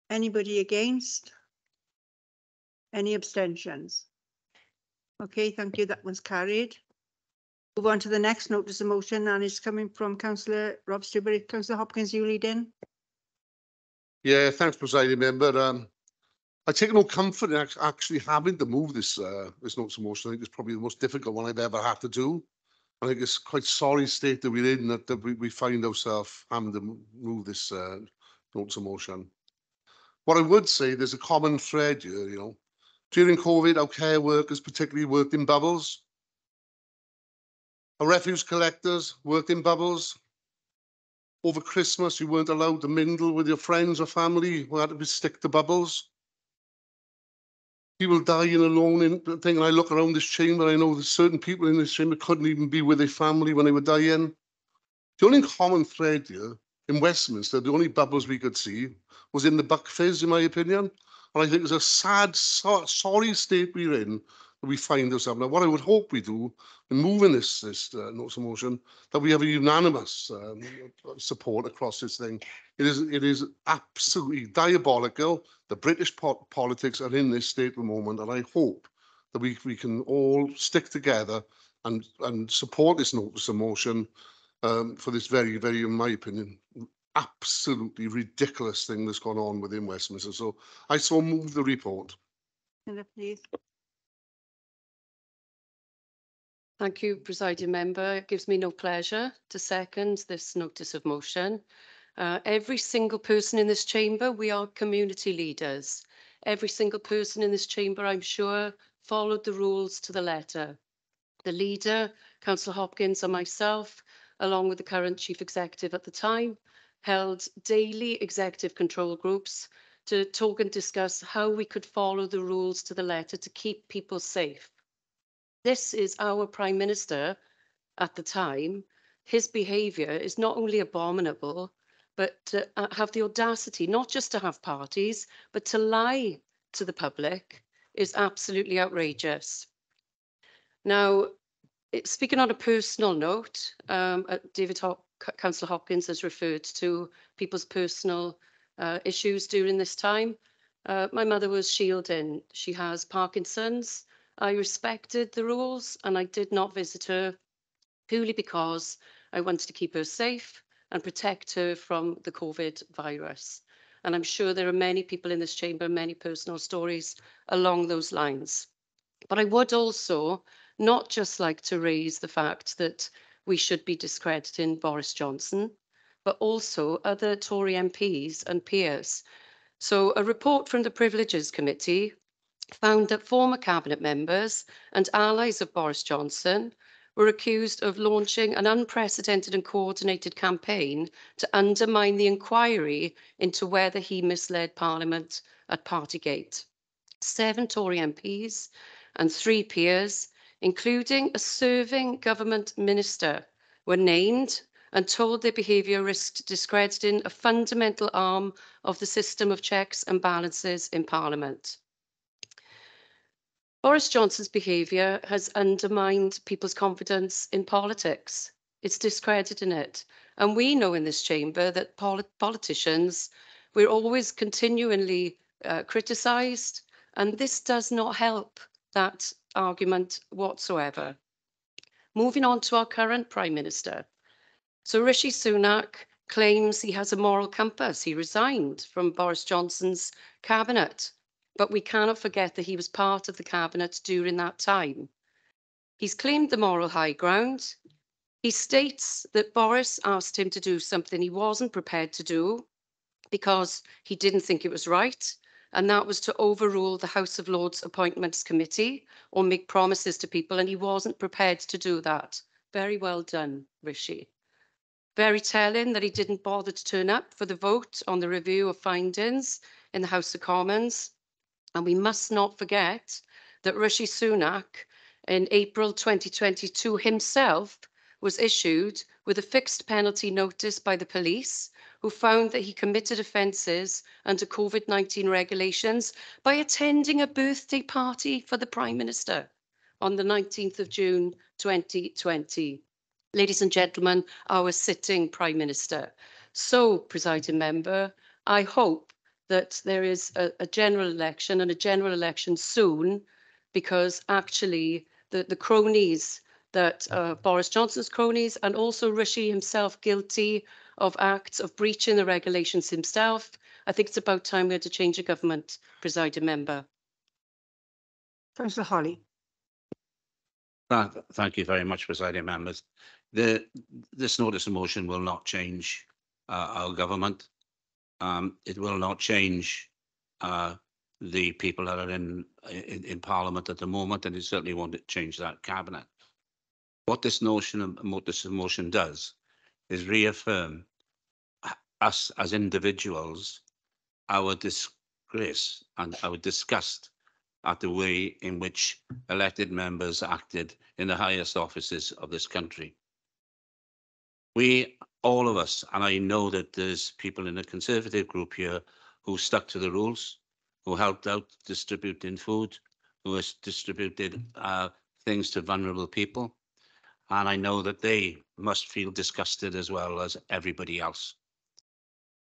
Anybody against? Any abstentions? Okay, thank you. That one's carried. Move on to the next notice of motion and it's coming from councillor Rob Stewart. Councillor Hopkins, you lead in. Yeah, thanks, presiding member. Um, I take no comfort in actually having to move this, uh, this notice of motion. I think it's probably the most difficult one I've ever had to do. I think it's quite sorry state that we're in that, that we, we find ourselves having to move this, uh, notice of motion. What I would say, there's a common thread here, you know. During COVID, our care workers particularly worked in bubbles. Our refuse collectors worked in bubbles. Over Christmas, you weren't allowed to mingle with your friends or family. You had to be stick to bubbles. People dying alone in thing. And I look around this chamber, I know there's certain people in this chamber couldn't even be with their family when they were dying. The only common thread here in Westminster, the only bubbles we could see was in the Buck Fizz, in my opinion. And I think it's a sad, so, sorry state we're in we find ourselves. Now, what I would hope we do in moving this, this uh, of motion, that we have a unanimous um, support across this thing. It is, it is absolutely diabolical. The British po politics are in this state at the moment, and I hope that we, we can all stick together and, and support this notice of motion um, for this very, very, in my opinion, absolutely ridiculous thing that's gone on within Westminster. So I so move the report. Please. Thank you, presiding member. It gives me no pleasure to second this notice of motion. Uh, every single person in this chamber, we are community leaders. Every single person in this chamber, I'm sure, followed the rules to the letter. The leader, Councillor Hopkins and myself, along with the current chief executive at the time, held daily executive control groups to talk and discuss how we could follow the rules to the letter to keep people safe. This is our Prime Minister at the time. His behaviour is not only abominable, but to uh, have the audacity not just to have parties, but to lie to the public is absolutely outrageous. Now, speaking on a personal note, um, uh, David Hop, Councillor Hopkins has referred to people's personal uh, issues during this time. Uh, my mother was shielding. She has Parkinson's. I respected the rules and I did not visit her purely because I wanted to keep her safe and protect her from the COVID virus. And I'm sure there are many people in this chamber, many personal stories along those lines. But I would also not just like to raise the fact that we should be discrediting Boris Johnson, but also other Tory MPs and peers. So a report from the Privileges Committee found that former cabinet members and allies of Boris Johnson were accused of launching an unprecedented and coordinated campaign to undermine the inquiry into whether he misled Parliament at Partygate. Seven Tory MPs and three peers, including a serving government minister, were named and told their behaviour risked discrediting a fundamental arm of the system of checks and balances in Parliament. Boris Johnson's behaviour has undermined people's confidence in politics. It's discrediting it. And we know in this chamber that poli- politicians, we're always continually uh, criticised, and this does not help that argument whatsoever. Moving on to our current Prime Minister. So Rishi Sunak claims he has a moral compass. He resigned from Boris Johnson's cabinet but we cannot forget that he was part of the cabinet during that time. He's claimed the moral high ground. He states that Boris asked him to do something he wasn't prepared to do because he didn't think it was right, and that was to overrule the House of Lords Appointments Committee or make promises to people, and he wasn't prepared to do that. Very well done, Rishi. Very telling that he didn't bother to turn up for the vote on the review of findings in the House of Commons. And we must not forget that Rishi Sunak in April 2022 himself was issued with a fixed penalty notice by the police who found that he committed offences under COVID 19 regulations by attending a birthday party for the Prime Minister on the 19th of June 2020. Ladies and gentlemen, our sitting Prime Minister. So, presiding member, I hope that there is a, a general election and a general election soon because actually the, the cronies that uh, Boris Johnson's cronies and also Rishi himself guilty of acts of breaching the regulations himself. I think it's about time we had to change the government, presiding member. Councillor Holley. Thank, thank you very much, presiding members. The, this notice of motion will not change uh, our government. Um, it will not change uh, the people that are in, in, in Parliament at the moment, and it certainly won't change that cabinet. What this notion notice of motion does is reaffirm us as individuals, our disgrace and our disgust at the way in which elected members acted in the highest offices of this country. We, all of us, and I know that there's people in the Conservative group here who stuck to the rules, who helped out distributing food, who has distributed uh, things to vulnerable people. And I know that they must feel disgusted as well as everybody else.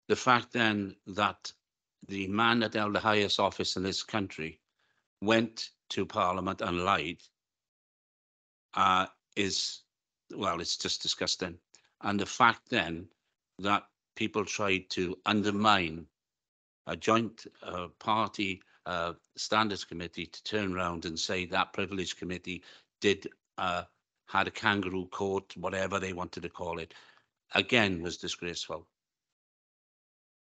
The fact then that the man that held the highest office in this country went to Parliament and lied uh, is, well, it's just disgusting. And the fact then that people tried to undermine a joint uh, party uh, standards committee to turn around and say that privilege committee did uh, had a kangaroo court, whatever they wanted to call it, again was disgraceful.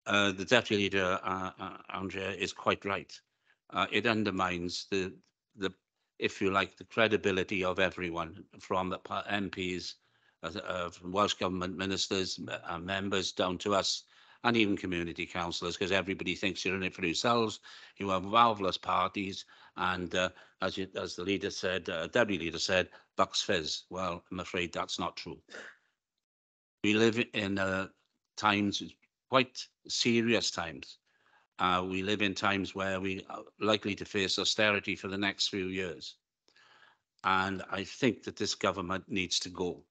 Uh, the deputy leader, uh, uh, Andrea, is quite right. It undermines the the if you like the credibility of everyone from the MPs, uh, from Welsh government ministers, m- uh, members down to us, and even community councillors, because everybody thinks you're in it for yourselves. You have marvellous parties, and uh, as you, as the leader said, uh, deputy leader said, bucks fizz. Well, I'm afraid that's not true. We live in uh, times, quite serious times. Uh, we live in times where we are likely to face austerity for the next few years. And I think that this government needs to go.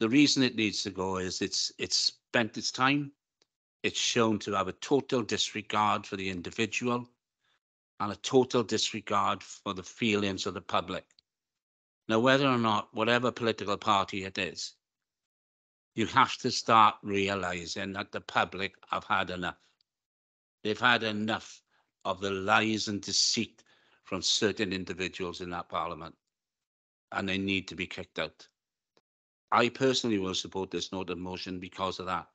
The reason it needs to go is it's it's spent its time. It's shown to have a total disregard for the individual and a total disregard for the feelings of the public. Now, whether or not, whatever political party it is, you have to start realizing that the public have had enough. They've had enough of the lies and deceit from certain individuals in that parliament, and they need to be kicked out. I personally will support this note of motion because of that,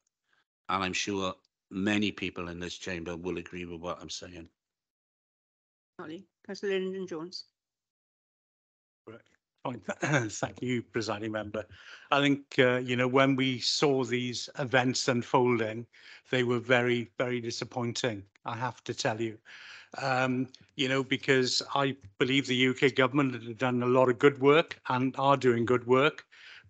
and I'm sure many people in this chamber will agree with what I'm saying. Holley. Councillor Lyndon Jones. Fine. (clears throat) Thank you, presiding member. I think, uh, you know, when we saw these events unfolding, they were very, very disappointing, I have to tell you. Um, you know, because I believe the UK government have done a lot of good work and are doing good work.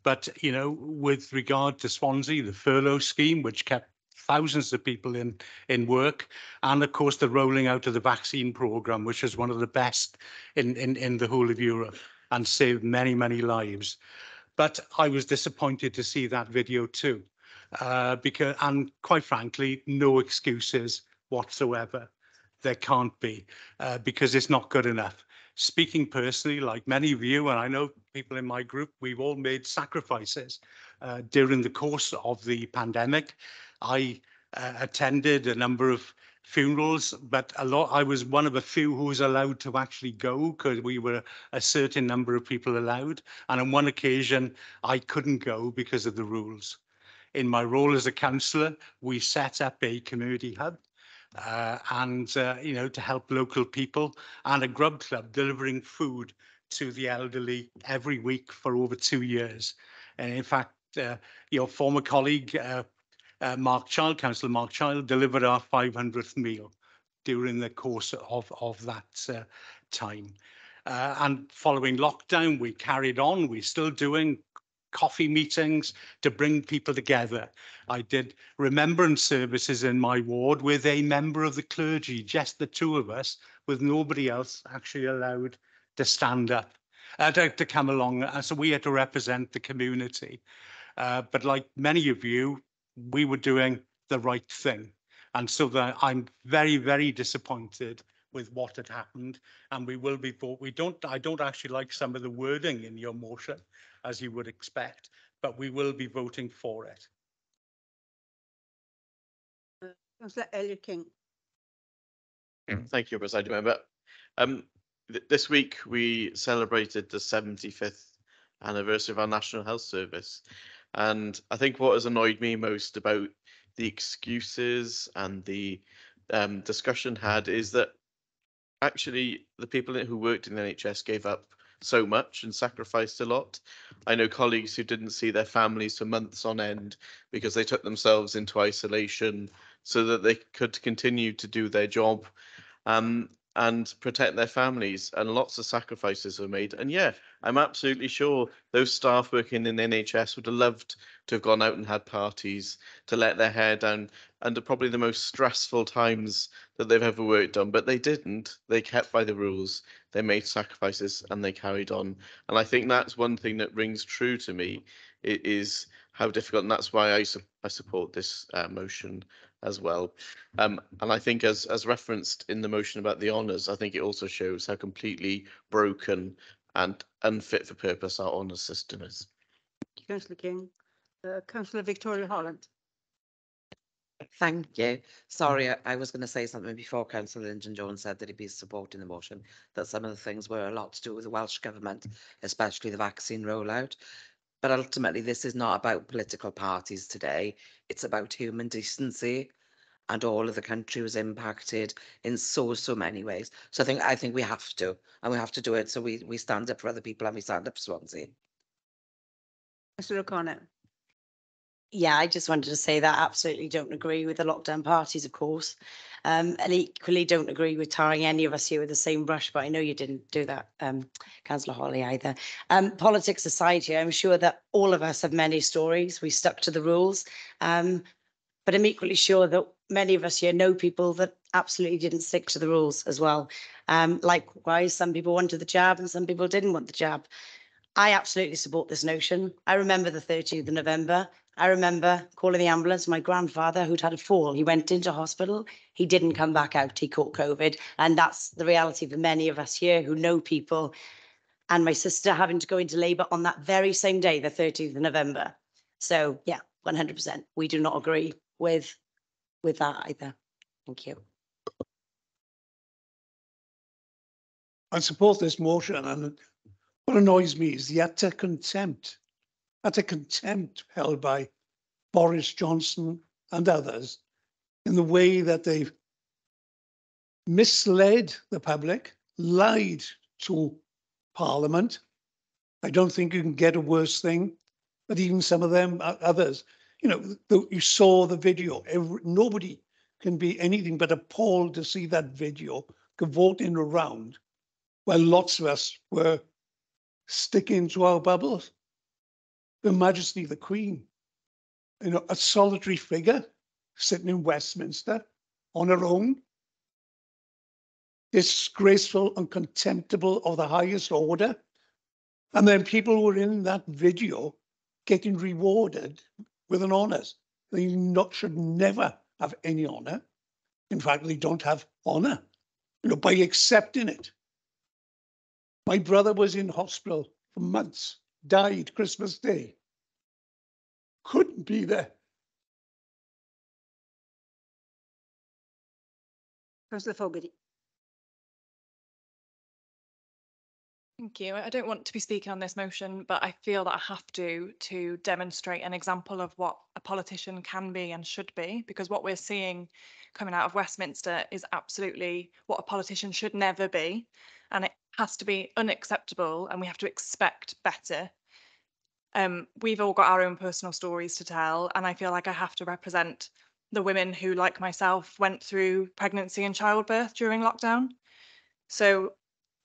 But, you know, with regard to Swansea, the furlough scheme, which kept thousands of people in in work and of course the rolling out of the vaccine program which is one of the best in in in the whole of Europe and saved many many lives. But I was disappointed to see that video too uh, because and quite frankly no excuses whatsoever. There can't be uh, because it's not good enough speaking personally like many of you and I know people in my group we've all made sacrifices uh, during the course of the pandemic I uh, attended a number of funerals, but a lot. I was one of a few who was allowed to actually go because we were a certain number of people allowed. And on one occasion, I couldn't go because of the rules. In my role as a councillor, we set up a community hub. Uh, and uh, you know to help local people and a grub club delivering food to the elderly every week for over two years and in fact uh, your former colleague uh, uh, Mark Child, Councillor Mark Child, delivered our 500th meal during the course of, of that uh, time. And following lockdown, we carried on. We're still doing coffee meetings to bring people together. I did remembrance services in my ward with a member of the clergy, just the two of us, with nobody else actually allowed to stand up, uh, to, to come along. Uh, so we had to represent the community. Uh, but like many of you, we were doing the right thing. And so I'm very, very disappointed with what had happened, and we will be vote. We don't. I don't actually like some of the wording in your motion, as you would expect, but we will be voting for it. Councillor Elliot King. Thank you, President Member. Um, th- this week we celebrated the 75th anniversary of our National Health Service. And I think what has annoyed me most about the excuses and the um, discussion had is that actually the people who worked in the NHS gave up so much and sacrificed a lot. I know colleagues who didn't see their families for months on end because they took themselves into isolation so that they could continue to do their job um, and protect their families. And lots of sacrifices were made. And yeah, I'm absolutely sure those staff working in the NHS would have loved to have gone out and had parties to let their hair down under probably the most stressful times that they've ever worked on. But they didn't. They kept by the rules. They made sacrifices and they carried on. And I think that's one thing that rings true to me. It is how difficult, and that's why I, su- I support this uh, motion as well. Um, and I think as, as referenced in the motion about the honours, I think it also shows how completely broken and unfit for purpose our honours system is. Councillor King. Uh, Councillor Victoria Holland. Thank you. Mm. Sorry, I- I was going to say something before Councillor Lyndon Jones said that he'd be supporting the motion, that some of the things were a lot to do with the Welsh Government, especially the vaccine rollout. But ultimately, this is not about political parties today. It's about human decency. And all of the country was impacted in so, so many ways. So I think, I think we have to, and we have to do it. So we, we stand up for other people and we stand up for Swansea. Mr. O'Connor. Yeah, I just wanted to say that I absolutely don't agree with the lockdown parties, of course. Um, and equally don't agree with tarring any of us here with the same brush, but I know you didn't do that, um, Councillor Holley either. Um, politics aside here, I'm sure that all of us have many stories. We stuck to the rules. Um, but I'm equally sure that many of us here know people that absolutely didn't stick to the rules as well. Um, likewise, some people wanted the jab and some people didn't want the jab. I absolutely support this notion. I remember the 30th of November. I remember calling the ambulance. My grandfather, who'd had a fall, he went into hospital. He didn't come back out. He caught COVID. And that's the reality for many of us here who know people. And my sister having to go into labour on that very same day, the 13th of November. So, yeah, 100%. We do not agree with, with that either. Thank you. I support this motion and what annoys me is the utter contempt, utter contempt held by Boris Johnson and others in the way that they've misled the public, lied to Parliament. I don't think you can get a worse thing, but even some of them, others, you know, you saw the video. Every, nobody can be anything but appalled to see that video cavorting around while lots of us were sticking to our bubbles. Her Majesty the Queen, you know, a solitary figure sitting in Westminster on her own, disgraceful and contemptible of the highest order. And then people were in that video getting rewarded with an honour. They not should never have any honour. In fact, they don't have honour, you know, by accepting it. My brother was in hospital for months, died Christmas Day. Couldn't be there. Councillor Fogarty. Thank you. I don't want to be speaking on this motion, but I feel that I have to to demonstrate an example of what a politician can be and should be, because what we're seeing coming out of Westminster is absolutely what a politician should never be, and it has to be unacceptable, and we have to expect better. Um, we've all got our own personal stories to tell, and I feel like I have to represent the women who, like myself, went through pregnancy and childbirth during lockdown. So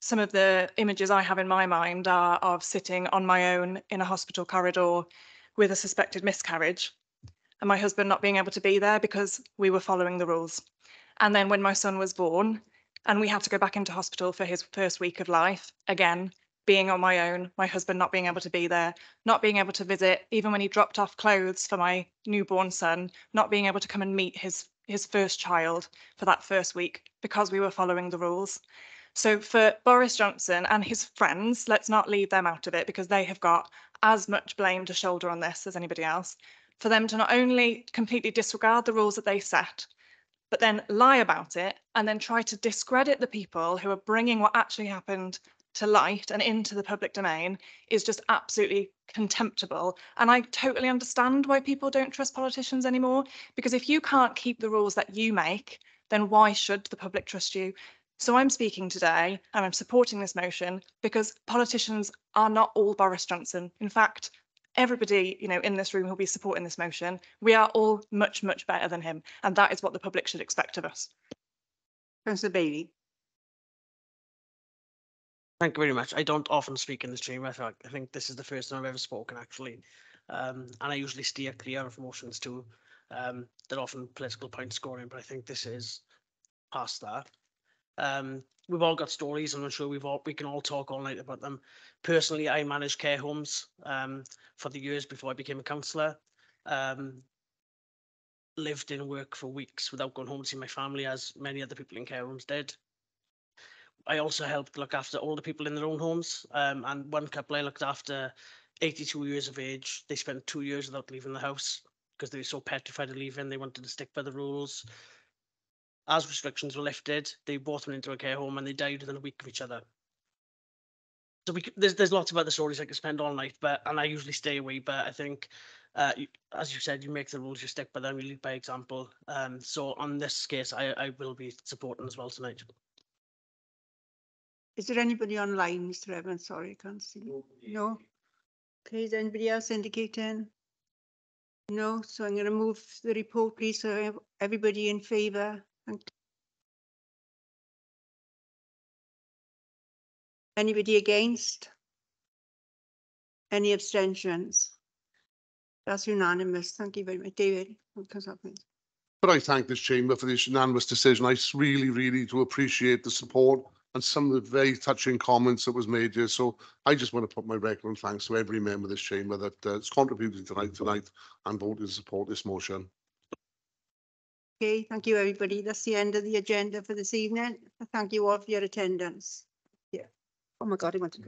some of the images I have in my mind are of sitting on my own in a hospital corridor with a suspected miscarriage and my husband not being able to be there because we were following the rules. And then when my son was born and we had to go back into hospital for his first week of life, again, being on my own, my husband not being able to be there, not being able to visit, even when he dropped off clothes for my newborn son, not being able to come and meet his his first child for that first week because we were following the rules. So for Boris Johnson and his friends, let's not leave them out of it because they have got as much blame to shoulder on this as anybody else. For them to not only completely disregard the rules that they set, but then lie about it and then try to discredit the people who are bringing what actually happened to light and into the public domain is just absolutely contemptible. And I totally understand why people don't trust politicians anymore, because if you can't keep the rules that you make, then why should the public trust you? So I'm speaking today and I'm supporting this motion because politicians are not all Boris Johnson. In fact, everybody, you know, in this room who'll be supporting this motion, we are all much, much better than him. And that is what the public should expect of us. Councillor Bailey. Thank you very much. I don't often speak in this chamber. I thought- I think this is the first time I've ever spoken, actually. Um, and I usually steer clear of motions too. Um, they're often political point scoring, but I think this is past that. Um, we've all got stories, and I'm sure we've all we can all talk all night about them. Personally, I managed care homes um, for the years before I became a counsellor. Um, lived in work for weeks without going home to see my family, as many other people in care homes did. I also helped look after older people in their own homes. Um, and one couple I looked after, 82 years of age, they spent two years without leaving the house because they were so petrified of leaving. They wanted to stick by the rules. As restrictions were lifted, they brought them into a care home and they died within a week of each other. So we, there's there's lots of other stories I could spend all night, but and I usually stay away. But I think, uh, you, as you said, you make the rules, you stick by them, you lead by example. Um, so on this case, I I will be supporting as well tonight. Is there anybody online, Mr Evans? Sorry, I can't see. No? Okay, is anybody else indicating? No, so I'm going to move the report, please. So everybody in favour? Thank- you. Anybody against? Any abstentions? That's unanimous. Thank you very much. David? Councillor Hopkins. But I thank this chamber for this unanimous decision. I really, really do appreciate the support and some of the very touching comments that was made here. So I just want to put my record of thanks to every member of this chamber that uh, has contributed tonight, tonight and voted to support this motion. Okay, thank you, everybody. That's the end of the agenda for this evening. Thank you all for your attendance. Yeah. Oh my God, I want to.